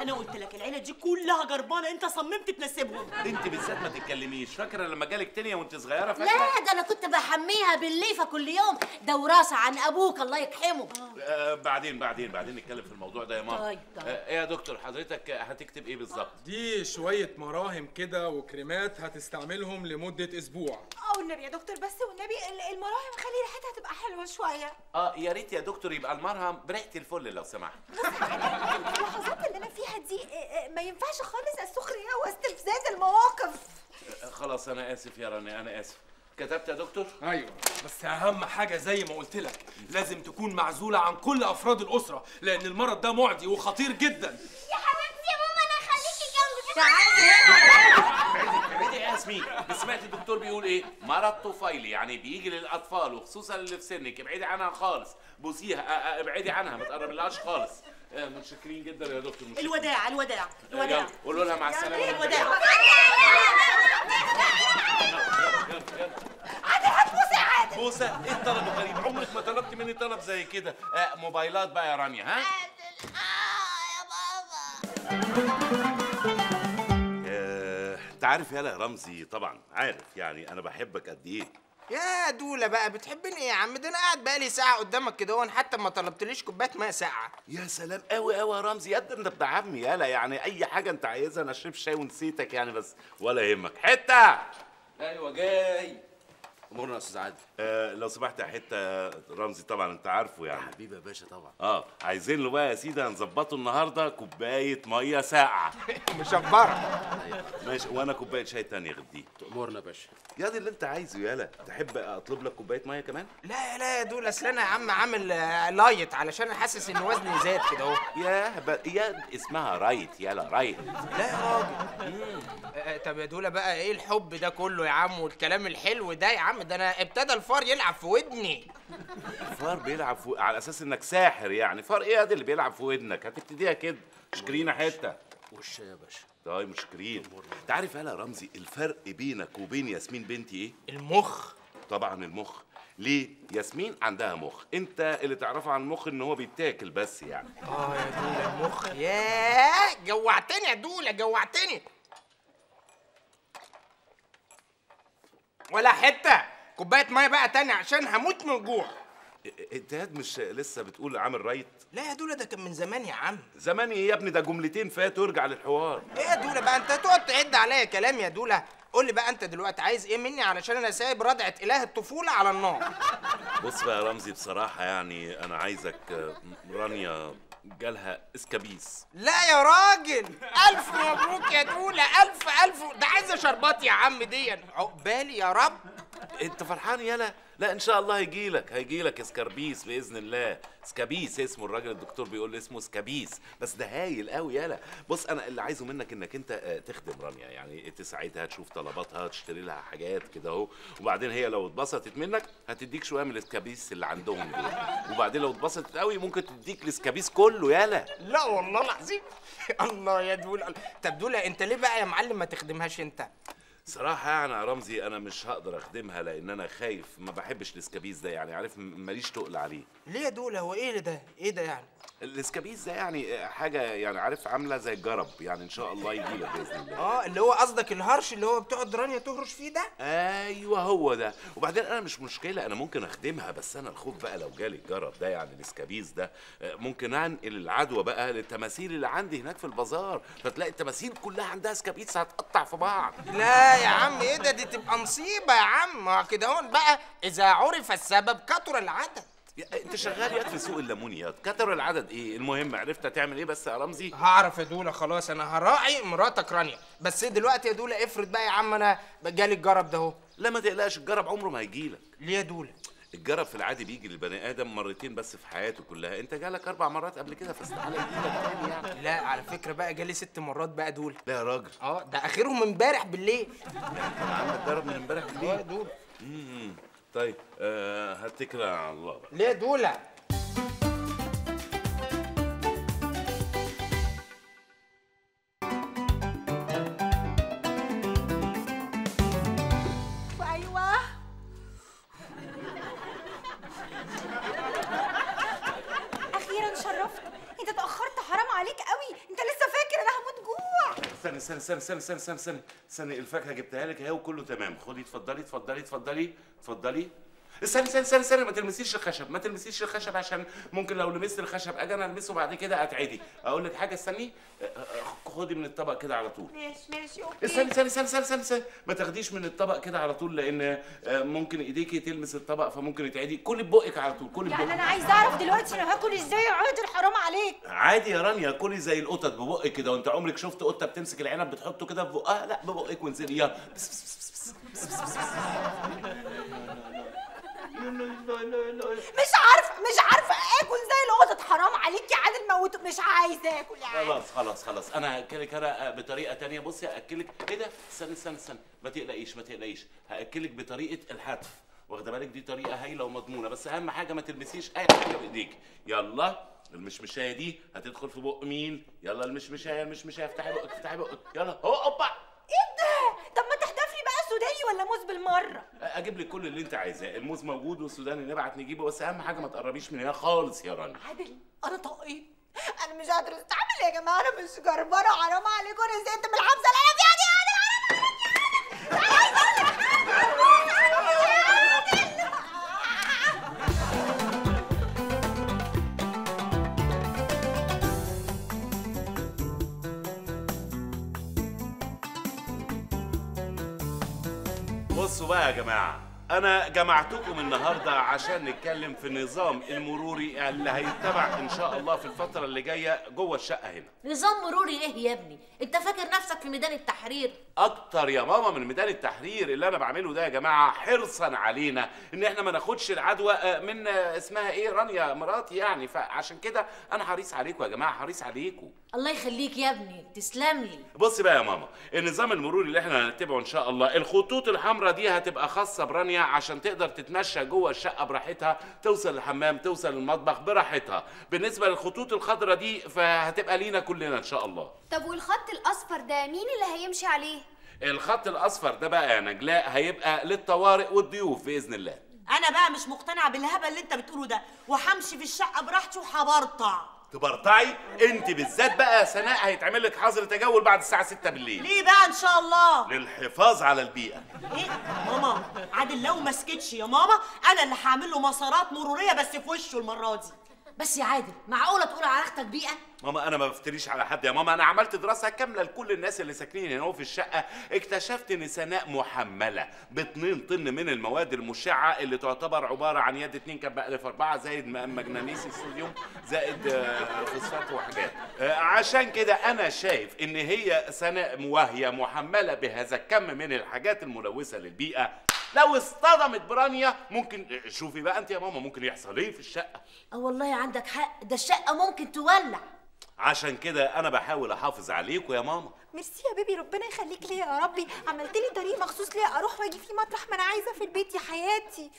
أنا قلت لك العيلة دي كلها جربانة. أنت صممت تنسبهم انت بالذات ما تتكلميش. فاكرة لما جالك تانية وأنت صغيرة؟ فاكرة؟ لا ده أنا كنت بحميها بالليفة كل يوم. ده وراثه عن أبوك الله يرحمه آه بعدين بعدين بعدين نتكلم في الموضوع ده يا ماما طيب، طيب. آه إيه يا دكتور؟ حضرتك هتكتب إيه بالظبط؟ دي شوية مراهم كده وكريمات هتستعملهم لمدة أسبوع. آه والنبي يا دكتور بس والنبي ال- المراهم خلي ريحتها تبقى حلوة شوية. آه يا ريت يا دكتور يبقى المرهم بريحة الفل لو سمحت. اللحظات اللي أنا فيها دي آه، آه، ما ينفعش خالص السخرية واستفزاز المواقف. خلاص أنا آسف يا راني أنا آسف. كتبت يا دكتور؟ أيوه بس أهم حاجة زي ما قلت لك لازم تكون معزولة عن كل أفراد الأسرة لأن المرض ده معدي وخطير جدا. يا حبيبتي يا ماما أنا هخليكي جنبي ابعدي يا ياسمين سمعت الدكتور بيقول إيه؟ مرض طفيلي يعني بيجي للأطفال وخصوصا اللي في سنك ابعدي عنها خالص. بوسيها ابعدي عنها ما تقربلهاش خالص. متشكرين جدا يا دكتور متشكرين. الوداع الوداع الوداع يلا، قولوا لها مع السلامه الوداع بوسه إيه الطلب الغريب عمرك ما طلبت مني طلب زي كده آه موبايلات بقى يا رانيا ها آه، انت عارف يالا يا رمزي طبعا عارف يعني أنا بحبك قد إيه. يا دولة بقى بتحبني إيه يا عم؟ ده أنا قاعد بقالي ساعة قدامك كده وأنا حتى ما طلبتليش كوباية ماء ساقعة. يا سلام قوي قوي يا رمزي. قد أنت ابن عمي يالا يعني أي حاجة أنت عايزها أنا أشرب شاي ونسيتك يعني بس ولا يهمك. حتة! أيوه جاي. أمورنا يا أستاذ عادل. آه لو سمحت يا حتة رمزي طبعا أنت عارفه يعني. حبيبي يا باشا طبعا. آه عايزين له بقى يا سيدي هنظبطه النهارده كوباية مية ساقعة. مشبرة. ماشي وأنا كوباية شاي تانية غير دي تأمرنا يا باشا. يا دي اللي أنت عايزه يالا تحب أطلب لك كوباية مية كمان؟ لا لا يا دول أصل أنا يا عم عامل آه، لايت علشان أنا حاسس إن وزني زاد كده أهو. يا ب... يا اسمها right يالا right لا يا راجل. آه، طب يا دولة بقى إيه الحب ده كله يا عم والكلام الحلو ده يا عم؟ ده أنا ابتدى الفار يلعب في ودني. فار بيلعب في... على أساس إنك ساحر يعني. فار إيه ده اللي بيلعب في ودنك؟ هتبتديها كده. شكرينا حتة. والشاي يا باشا؟ طيب مشكرين. انت عارف يا رمزي الفرق بينك وبين ياسمين بنتي إيه؟ المخ. طبعا المخ. ليه؟ ياسمين عندها مخ. أنت اللي تعرفه عن المخ إن هو بيتاكل بس يعني. آه يا دولة المخ ياه جوعتني يا دولة جوعتني. ولا حتة كوباية مية بقى تاني عشان هموت من الجوع انت ياد مش لسه بتقول عامل رايت لا يا دولة ده كان من زمان يا عم زمان إيه يا ابني ده جملتين فاتوا ارجع للحوار إيه يا دولة بقى انت تقعد تعد عليا كلام يا دولة قول لي بقى انت دلوقتي عايز إيه مني علشان أنا سايب ردعة اله الطفولة على النار بص بقى يا رمزي بصراحة يعني أنا عايزك آه، رانيا جالها scabies. لا يا راجل ألف مبروك يا دولة ألف ألف. ده عايزة شربات يا عم دي. عقبالي يا رب. أنت فرحان يالا؟ لا إن شاء الله هيجيلك هيجيلك scabies بإذن الله. scabies اسمه الراجل الدكتور بيقول اسمه scabies بس ده هايل قوي يالا. بص أنا اللي عايزه منك إنك أنت آه، تخدم رانيا. يعني تساعدها تشوف طلباتها تشتري لها حاجات كده أهو. وبعدين هي لو اتبسطت منك هتديك شوية من ال scabies اللي عندهم دول. وبعدين لو اتبسطت قوي ممكن تديك ال scabies كله يالا. لا والله العظيم. الله يا دولة طب أنت ليه بقى يا معلم ما تخدمهاش أنت؟ صراحة يعني يا رمزي أنا مش هقدر أخدمها لأن أنا خايف. ما بحبش ال scabies ده يعني عارف؟ ماليش تقل عليه. ليه يا دول؟ هو إيه ده؟ إيه ده يعني؟ ال scabies ده يعني حاجة يعني عارف؟ عاملة زي الجرب يعني إن شاء الله يجيلك بإذن الله. آه اللي هو قصدك الهرش اللي هو بتقعد رانيا تهرش فيه ده؟ أيوه هو ده. وبعدين أنا مش مشكلة أنا ممكن أخدمها بس أنا الخوف بقى لو جالي الجرب ده يعني ال scabies ده. آه، ممكن أنقل العدوى بقى للتماثيل اللي عندي هناك في البازار. فتلاقي التماثيل كلها عندها scabies هتقطع في بعض. لا يا عم إيه ده؟ دي تبقى مصيبة يا عم. ما كده هون بقى إذا عرف السبب كتر العدد. أنت شغال ياد في سوق الليمونيات كتر العدد. إيه؟ المهم عرفت هتعمل إيه بس يا رمزي؟ هعرف يا دولا خلاص أنا هراعي مراتك رانيا. بس دلوقتي يا دولا افرض بقى يا عم أنا جالي الجرب ده أهو. لا ما تقلقش الجرب عمره ما هيجيلك. ليه يا دولا الجرب في العادي بيجي للبني آدم مرتين بس في حياته كلها. انت جالك أربع مرات قبل كده فاستحاله يجيلك تاني يعني لا على فكرة بقى جالي ست مرات بقى دول. لا يا راجل. آه ده آخرهم امبارح بالليل. كان عندك جرب من امبارح آه بالليل. يا دولا امم طيب آه هتكل على الله بقى. ليه يا استنى استنى استنى استنى استنى الفاكهة جبتها لك اهي وكله تمام. خدي اتفضلي اتفضلي اتفضلي اتفضلي. استنى استنى استنى استنى ما تلمسيش الخشب ما تلمسيش الخشب عشان ممكن لو لمست الخشب أجي أنا ألمسه بعد كده أتعدي. أقول لك حاجة استني أه، أه، خدي من الطبق كده على طول. ماشي ماشي أوكي. استني استني استني استني استني, استني. ما تاخديش من الطبق كده على طول لأن ممكن إيديكي تلمس الطبق فممكن يتعدي. كلي ببقك على طول كلي يعني ببقك. أنا عايزه أعرف دلوقتي أنا هاكل إزاي يا عادل حرام عليك؟ عادي يا رانيا كلي زي القطط ببقك كده وأنت عمرك شفت قطة بتمسك العنب بتحطه كده في بقها؟ لا ببقك وانزلي يلا. مش عارفه مش عارفة آكل زي القطط حرام عليك يا عادل موت مش عايزة آكل يا عادل خلاص خلاص خلاص. أنا هاكلك أنا بطريقة تانية. بصي هأكلك إيه ده؟ استنى استنى استنى ما تقلقيش ما تقلقيش. هأكلك بطريقة الحتف واخدة بالك؟ دي طريقة هايلة ومضمونة. بس أهم حاجة ما تلمسيش أي حاجة بإيديك. يلا. المشمشاية دي هتدخل في بق مين؟ يلا المشمشاية المشمشاية. افتحي بقك افتحي بقك. يلا. هو أوبا إيه ده طب ما تحدف لي بقى سوداني ولا موز بالمرة؟ أجيب لك كل اللي أنت عايزاه. الموز موجود والسوداني نبعت نجيبه بس أهم حاجة ما تقربيش من هنا خالص يا رانيا عادل أنا طاقية أنا مش قادرة. استحمل يا جماعة؟ أنا مش جربانة. حرام عليكم. أنا زهقت من الحبسه اللي أنا فيها دي 喂哥们儿 أنا جمعتكم النهارده عشان نتكلم في النظام المروري اللي هيتبع إن شاء الله في الفترة اللي جاية جوه الشقة هنا. نظام مروري إيه يا ابني؟ أنت فاكر نفسك في ميدان التحرير؟ أكتر يا ماما من ميدان التحرير اللي أنا بعمله ده يا جماعة حرصا علينا إن إحنا ما ناخدش العدوى آه، من آه، اسمها إيه رانيا مراتي يعني. فعشان كده أنا حريص عليكم يا جماعة حريص عليكم. الله يخليك يا ابني تسلم لي. بص بقى يا ماما النظام المروري اللي إحنا هنتبعه إن شاء الله الخطوط الحمراء دي هتبقى خاصة برانيا عشان تقدر تتمشى جوه الشقة براحتها توصل الحمام توصل المطبخ براحتها. بالنسبة للخطوط الخضراء دي فهتبقى لينا كلنا إن شاء الله. طب والخط الأصفر ده مين اللي هيمشي عليه؟ الخط الأصفر ده بقى يا نجلاء هيبقى للطوارئ والضيوف بإذن الله. أنا بقى مش مقتنعة بالهبل اللي أنت بتقوله ده وهمشي في الشقة براحتي وهبرطع. تبرطعي انت بالذات بقى يا سناء هيتعمل لك حظر تجول بعد الساعة 6 بالليل. ليه بقى إن شاء الله؟ للحفاظ على البيئة. إيه؟ ماما عادل لو ما سكتش يا ماما أنا اللي هعمل له مسارات مرورية بس في وشه المرة دي. بس يا عادل معقولة تقول على أختك بيئة؟ ماما أنا ما بفتريش على حد يا ماما. أنا عملت دراسة كاملة لكل الناس اللي ساكنين هنا في الشقة. اكتشفت إن سناء محملة ب 2 طن من المواد المشعة اللي تعتبر عبارة عن يد 2 كب ألف 4 زائد مغنيسي الصوديوم زائد آه، فوسفات وحاجات آه، عشان كده أنا شايف إن هي سناء وهي محملة بهذا الكم من الحاجات الملوثة للبيئة. لو اصطدمت برانيا ممكن شوفي بقى انت يا ماما ممكن يحصل إيه في الشقة؟ آه والله عندك حق ده الشقة ممكن تولع. عشان كده أنا بحاول احافظ عليكم يا ماما. ميرسي يا بيبي ربنا يخليك ليا يا ربي. عملت لي طريق مخصوص ليا أروح واجي فيه مطرح ما أنا عايزة في البيت يا حياتي.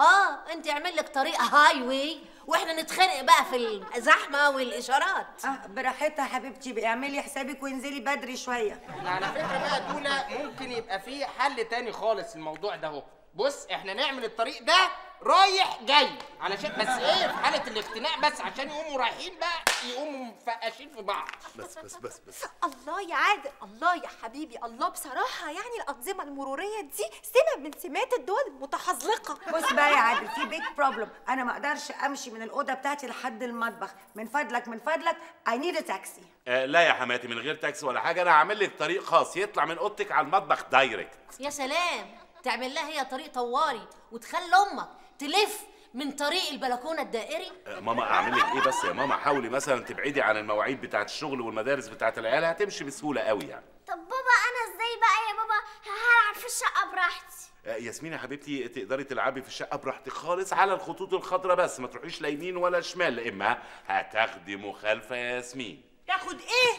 آه أنت أعمل لك طريق highway وإحنا نتخانق بقى في الزحمة والإشارات. آه براحتها يا حبيبتي بقى اعملي حسابك وانزلي بدري شوية. على فكرة بقى دولا ممكن يبقى فيه حل تاني خالص الموضوع ده أهو. بص إحنا نعمل الطريق ده رايح جاي. علشان بس إيه في حالة الاختناق بس عشان يقوموا رايحين بقى يقوموا مفقشين في بعض. بس بس بس بس. الله يا عادل الله يا حبيبي الله. بصراحة يعني الأنظمة المرورية دي سمة من سمات الدول المتحزلقة بص بقى يا عادل في big problem أنا ما أقدرش أمشي من الأوضة بتاعتي لحد المطبخ. من فضلك من فضلك I need taxi آه لا يا حماتي من غير تاكسي ولا حاجة. أنا هعمل لك طريق خاص يطلع من أوضتك على المطبخ direct يا سلام تعمل لها هي طريق طواري وتخلي أمك. تلف من طريق البلكونة الدائري؟ آه ماما أعمل لك إيه بس يا ماما؟ حاولي مثلا تبعدي عن المواعيد بتاعة الشغل والمدارس بتاعة العيال هتمشي بسهولة قوي يعني. طب بابا أنا إزاي بقى يا بابا؟ هلعب في الشقه براحتي آه، ياسمين يا حبيبتي تقدري تلعبي في الشقه براحتك خالص على الخطوط الخضراء بس ما تروحيش لا يمين ولا شمال لا إما هتاخدي مخالفة يا ياسمين. تاخد إيه؟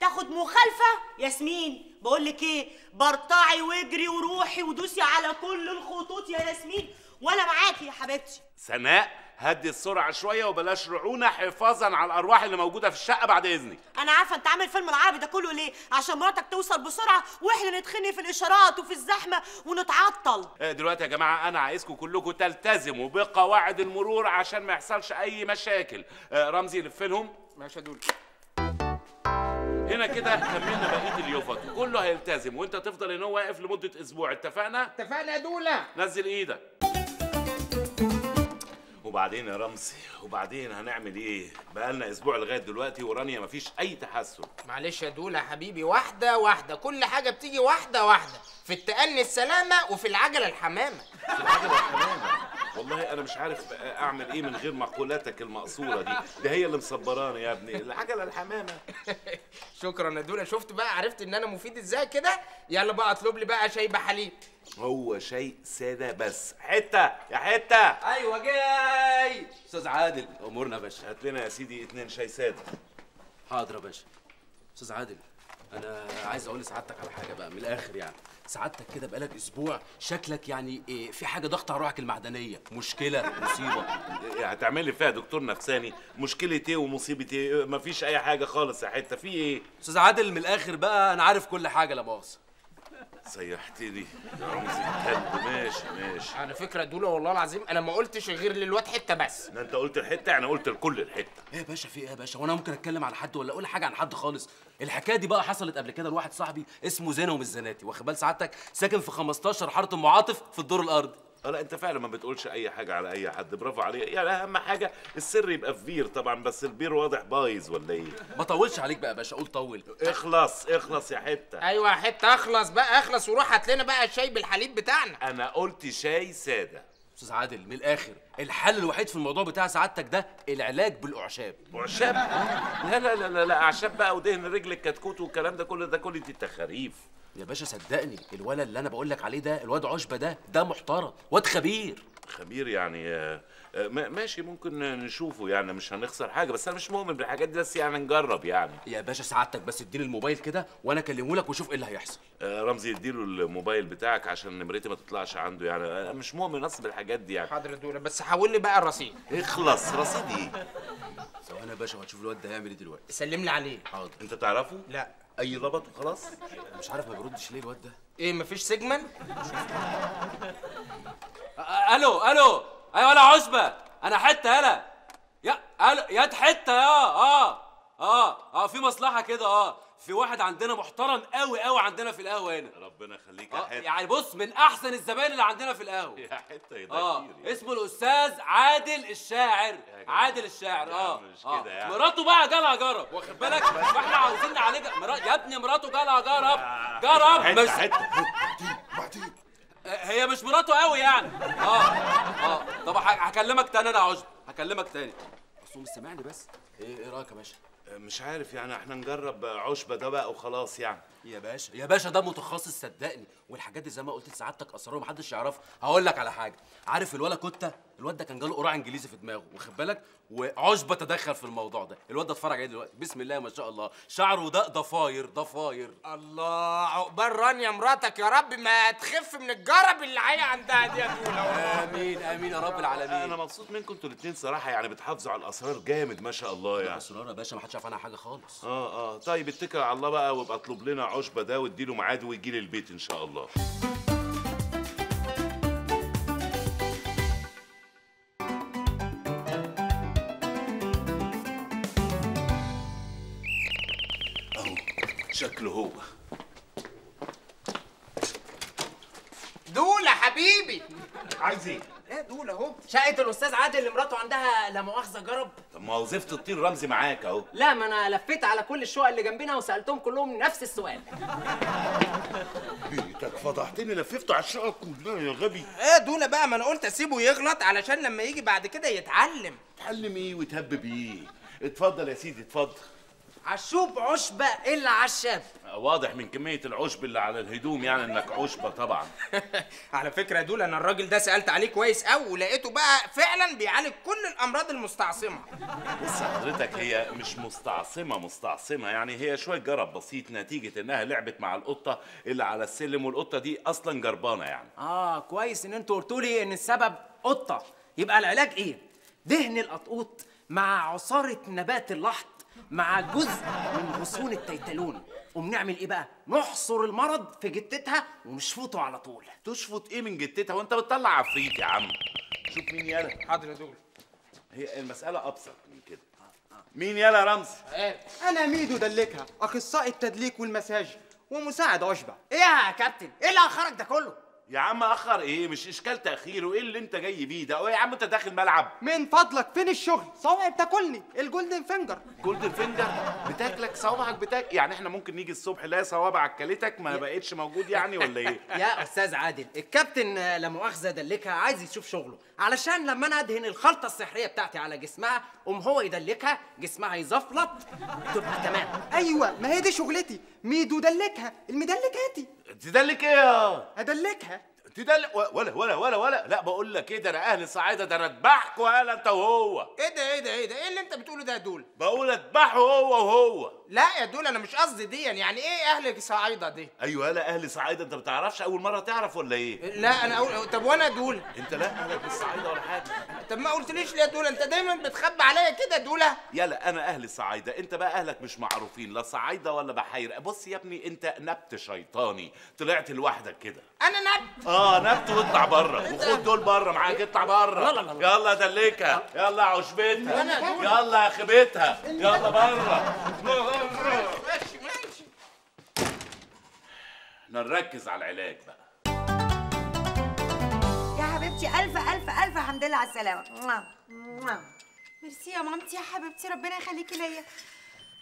تاخد مخالفة؟ ياسمين بقول لك إيه؟ برطعي واجري وروحي ودوسي على كل الخطوط يا ياسمين وأنا معاكي يا حبيبتي. سناء هدي السرعة شوية وبلاش رعونة حفاظا على الأرواح اللي موجودة في الشقة بعد إذنك. أنا عارفة أنت عامل فيلم العربي ده كله ليه؟ عشان مراتك توصل بسرعة وإحنا نتخنق في الإشارات وفي الزحمة ونتعطل. آه، دلوقتي يا جماعة أنا عايزكم كلكم تلتزموا بقواعد المرور عشان ما يحصلش أي مشاكل. آه، رمزي لفلهم ماشي يا دولا هنا كده كملنا بقية اليوفط. كله هيلتزم وأنت تفضل هو واقف لمدة أسبوع. اتفقنا؟ اتفقنا يا دولا نزل إيدك. وبعدين يا رمزي وبعدين هنعمل إيه؟ بقالنا أسبوع لغاية دلوقتي ورانيا مفيش أي تحسن. معلش يا دولا يا حبيبي واحدة واحدة كل حاجة بتيجي واحدة واحدة في التأني السلامة وفي العجلة الحمامة. في العجلة الحمامة؟ والله أنا مش عارف أعمل إيه من غير مقولاتك المقصورة دي. ده هي اللي مصبراني يا ابني العجلة الحمامة. شكرا يا دولا شفت بقى عرفت إن أنا مفيد إزاي كده؟ يلا بقى اطلب لي بقى شاي بحليب. هو شيء ساده بس. حتة يا حتة. أيوه جاي. أستاذ عادل أمورنا يا باشا. هات لنا يا سيدي اتنين شاي ساده. حاضر يا باشا. أستاذ عادل أنا عايز أقول لسعادتك على حاجة بقى من الآخر يعني. سعادتك كده بقالك أسبوع شكلك يعني إيه في حاجة ضغط على روحك المعدنية. مشكلة مصيبة. إيه هتعملي فيها دكتور نفساني. مشكلة إيه ومصيبة إيه؟ مفيش أي حاجة خالص يا حتة. في إيه؟ أستاذ عادل من الآخر بقى أنا عارف كل حاجة لا مؤاخذه سيحتني. يا رمزي الكلب ماشي ماشي. على فكرة دولا والله العظيم أنا ما قلتش غير للواد حتة بس. ده أنت قلت الحتة يعني قلت لكل الحتة. إيه يا باشا في إيه يا باشا؟ وأنا ممكن أتكلم عن حد ولا أقول حاجة عن حد خالص؟ الحكاية دي بقى حصلت قبل كده لواحد صاحبي اسمه زينه ومش زناتي واخد بال سعادتك؟ ساكن في 15 حارة ام عاطف في الدور الأرضي. لا انت فعلا ما بتقولش أي حاجة على أي حد. برافو عليك. يعني أهم حاجة السر يبقى في بير طبعا بس البير واضح بايظ ولا إيه؟ ما طولش عليك بقى يا باشا قول طول. اخلص اخلص يا حتة. أيوه يا حتة اخلص بقى اخلص وروح هات لنا بقى الشاي بالحليب بتاعنا. أنا قلت شاي سادة. أستاذ عادل من الآخر الحل الوحيد في الموضوع بتاع سعادتك ده العلاج بالأعشاب. أعشاب؟ لا لا لا لا, لا أعشاب بقى ودهن رجل الكتكوت والكلام ده كله ده كل دي تخاريف. يا باشا صدقني الولد اللي أنا بقول لك عليه ده الواد عشبة ده ده محترم واد خبير. خبير يعني آه، آه، ما- ماشي ممكن نشوفه يعني مش هنخسر حاجة بس أنا مش مؤمن بالحاجات دي بس يعني نجرب يعني. يا باشا سعادتك بس اديني الموبايل كده وأنا أكلمه لك وشوف إيه اللي هيحصل. آه، رمزي اديله الموبايل بتاعك عشان نمرتي ما تطلعش عنده يعني. أنا مش مؤمن أصلا بالحاجات دي يعني. حاضر يا دولا بس حول لي بقى الرصيد. اخلص رصيد إيه ثواني يا باشا وهتشوف الواد ده هيعمل إيه دلوقتي؟ سلم لي عليه. حاضر. أنت تعرفه؟ لا. أي ضبط وخلاص؟ مش عارف ما بيردش ليه الواد ده. إيه مفيش سيجمنت؟ أ- ألو ألو أيوه أنا عشبه أنا حتة يلا. يا ألو يا حتة يا آه آه آه في مصلحة كده آه. في واحد عندنا محترم قوي قوي عندنا في القهوة هنا. ربنا يخليك يا آه حتة يعني بص من أحسن الزباين اللي عندنا في القهوة. يا حتة يا ده كتير اسمه الأستاذ عادل الشاعر. عادل الشاعر آه مش آه. كده يعني. مراته بقى جالها جرب. واخد بالك؟ فاحنا عاوزين نعالجها. مرا... يا ابني مراته جالها جرب. جرب. حتة. بس حتة هي مش مراته قوي يعني. آه آه. طب هكلمك تاني أنا يا عشب هكلمك تاني. بس هو مش سامعني بس. إيه إيه رأيك يا باشا؟ مش عارف يعني إحنا نجرب عشبة ده بقى وخلاص يعني. يا باشا يا باشا ده متخصص صدقني. والحاجات دي زي ما قلت لسعادتك أسرار محدش يعرفها. هقول لك على حاجة. عارف الولا كوتا؟ الواد ده كان جاله قرعه إنجليزي في دماغه واخد بالك؟ وعشبه تدخل في الموضوع ده. الواد ده اتفرج عليه دلوقتي. بسم الله ما شاء الله. شعره ده ضفاير ضفاير الله عقبال رانيا مراتك يا رب ما تخف من الجرب اللي هي عندها دي يا دوله آمين آمين يا رب العالمين. أنا مبسوط منكم أنتوا الاثنين صراحة يعني بتحافظوا على الأسرار جامد ما شاء الله يعني. أسرار يا باشا ما حدش عارف عنها حاجة خالص. آه آه. طيب اتكل على الله بقى وابقى اطلب لنا عشبة ده واديله ميعاد ويجي لي البيت إن شاء الله. أهو شكله هو. دوله حبيبي. عايز إيه؟ إيه دوله اهو؟ شقة الأستاذ عادل اللي مراته عندها لا مؤاخذة جرب. طب ما وظيفة الطير رمزي معاك اهو. لا ما أنا لفيت على كل الشقق اللي جنبنا وسألتهم كلهم نفس السؤال. بيتك فضحتني لففته على الشقة كلها يا غبي. إيه دوله بقى؟ ما أنا قلت أسيبه يغلط علشان لما يجي بعد كده يتعلم. اتعلم إيه وتهبب إيه؟ اتفضل يا سيدي اتفضل. عشوب عشبة إلا عشاب واضح من كمية العشب اللي على الهدوم يعني إنك عشبة طبعا. على فكرة يا دوله أنا الراجل ده سألت عليه كويس قوي ولقيته بقى فعلا بيعالج كل الأمراض المستعصمة. بص حضرتك هي مش مستعصمة مستعصمة. يعني هي شوية جرب بسيط نتيجة إنها لعبت مع القطة اللي على السلم والقطة دي أصلا جربانة يعني. آه كويس إن أنتوا قلتوا لي إن السبب قطة. يبقى العلاج إيه؟ دهن القطقوط مع عصارة نبات اللحط. مع جزء من غصون التيتالون. وبنعمل إيه بقى؟ نحصر المرض في جتتها ونشفطه على طول. تشفط إيه من جتتها وأنت بتطلع عفريت يا عم. شوف مين يالا. حاضر يا دول. هي المسألة أبسط من كده. مين يالا يا رمزي أنا ميدو دلكها أخصائي التدليك والمساج ومساعد عشبة. إيه يا كابتن؟ إيه اللي اخرك ده كله؟ يا عم أخر إيه؟ مش إشكال تأخير وإيه اللي أنت جاي بيه ده؟ يا عم أنت داخل ملعب. من فضلك فين الشغل؟ صوابعي بتاكلني. ال golden finger golden finger بتاكلك؟ صوابعك بتاك يعني إحنا ممكن نيجي الصبح نلاقي صوابعك كلتك ما بقتش موجود يعني ولا إيه؟ يا أستاذ عادل الكابتن لا مؤاخذة دلكها عايز يشوف شغله. علشان لما أنا أدهن الخلطة السحرية بتاعتي على جسمها قوم هو يدلكها جسمها يزفلط. تبقى تمام. أيوه ما هي دي شغلتي. ميدو دلكها. المدلكاتي. تدلك إيه يا ادلكها تدلك ولا ولا ولا ولا. لا بقول لك إيه ده أنا أهل صعيده ده أنا اذبحكوا يالا انت وهو. إيه ده إيه ده إيه ده؟ إيه اللي انت بتقوله ده يا دول؟ بقول اذبحه هو وهو. لا يا دول أنا مش قصدي دي يعني إيه أهل صعيدة دي؟ أيوه يالا أهل صعيدة أنت بتعرفش أول مرة تعرف ولا إيه؟ لا أنا أقول... طب وأنا دول؟ أنت لا اهلك بالصعيده ولا حاجة. طب ما قلتليش ليه يا دول؟ أنت دايما بتخبي عليا كده يا دولة. يلا أنا أهل صعيدة أنت بقى أهلك مش معروفين لا صعيدة ولا بحيرة. بص يا ابني أنت نبت شيطاني طلعت لوحدك كده. أنا نبت. آه نبت واطلع بره وخد دول بره معاك اطلع بره لا، لا، لا. يلا دلكها يلا عشبتها يلا خبتها يلا بره ماشي ماشي. نركز على العلاج بقى. يا حبيبتي ألف ألف ألف حمد لله على السلامة. ميرسي يا مامتي يا حبيبتي ربنا يخليكي ليا.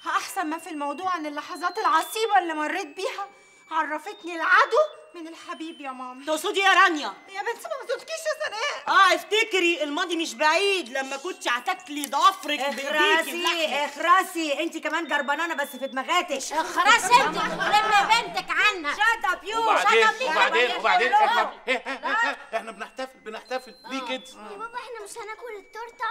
أحسن ما في الموضوع إن اللحظات العصيبة اللي مريت بيها عرفتني العدو. من الحبيب يا ماما تقصدي يا رانيا. يا بنتي ما تقولكيش يا سناء. آه افتكري الماضي مش بعيد لما كنت هتاكلي ضفرك بايديكي اخرسي. اخرسي انت كمان جربانانه بس في دماغاتك. اخرسي انت لما بنتك عنها. shut up you وبعدين وبعدين. وبعدين إحنا إحنا بنحتفل بنحتفل. ليه كده؟ يا بابا إحنا مش هناكل التورتة.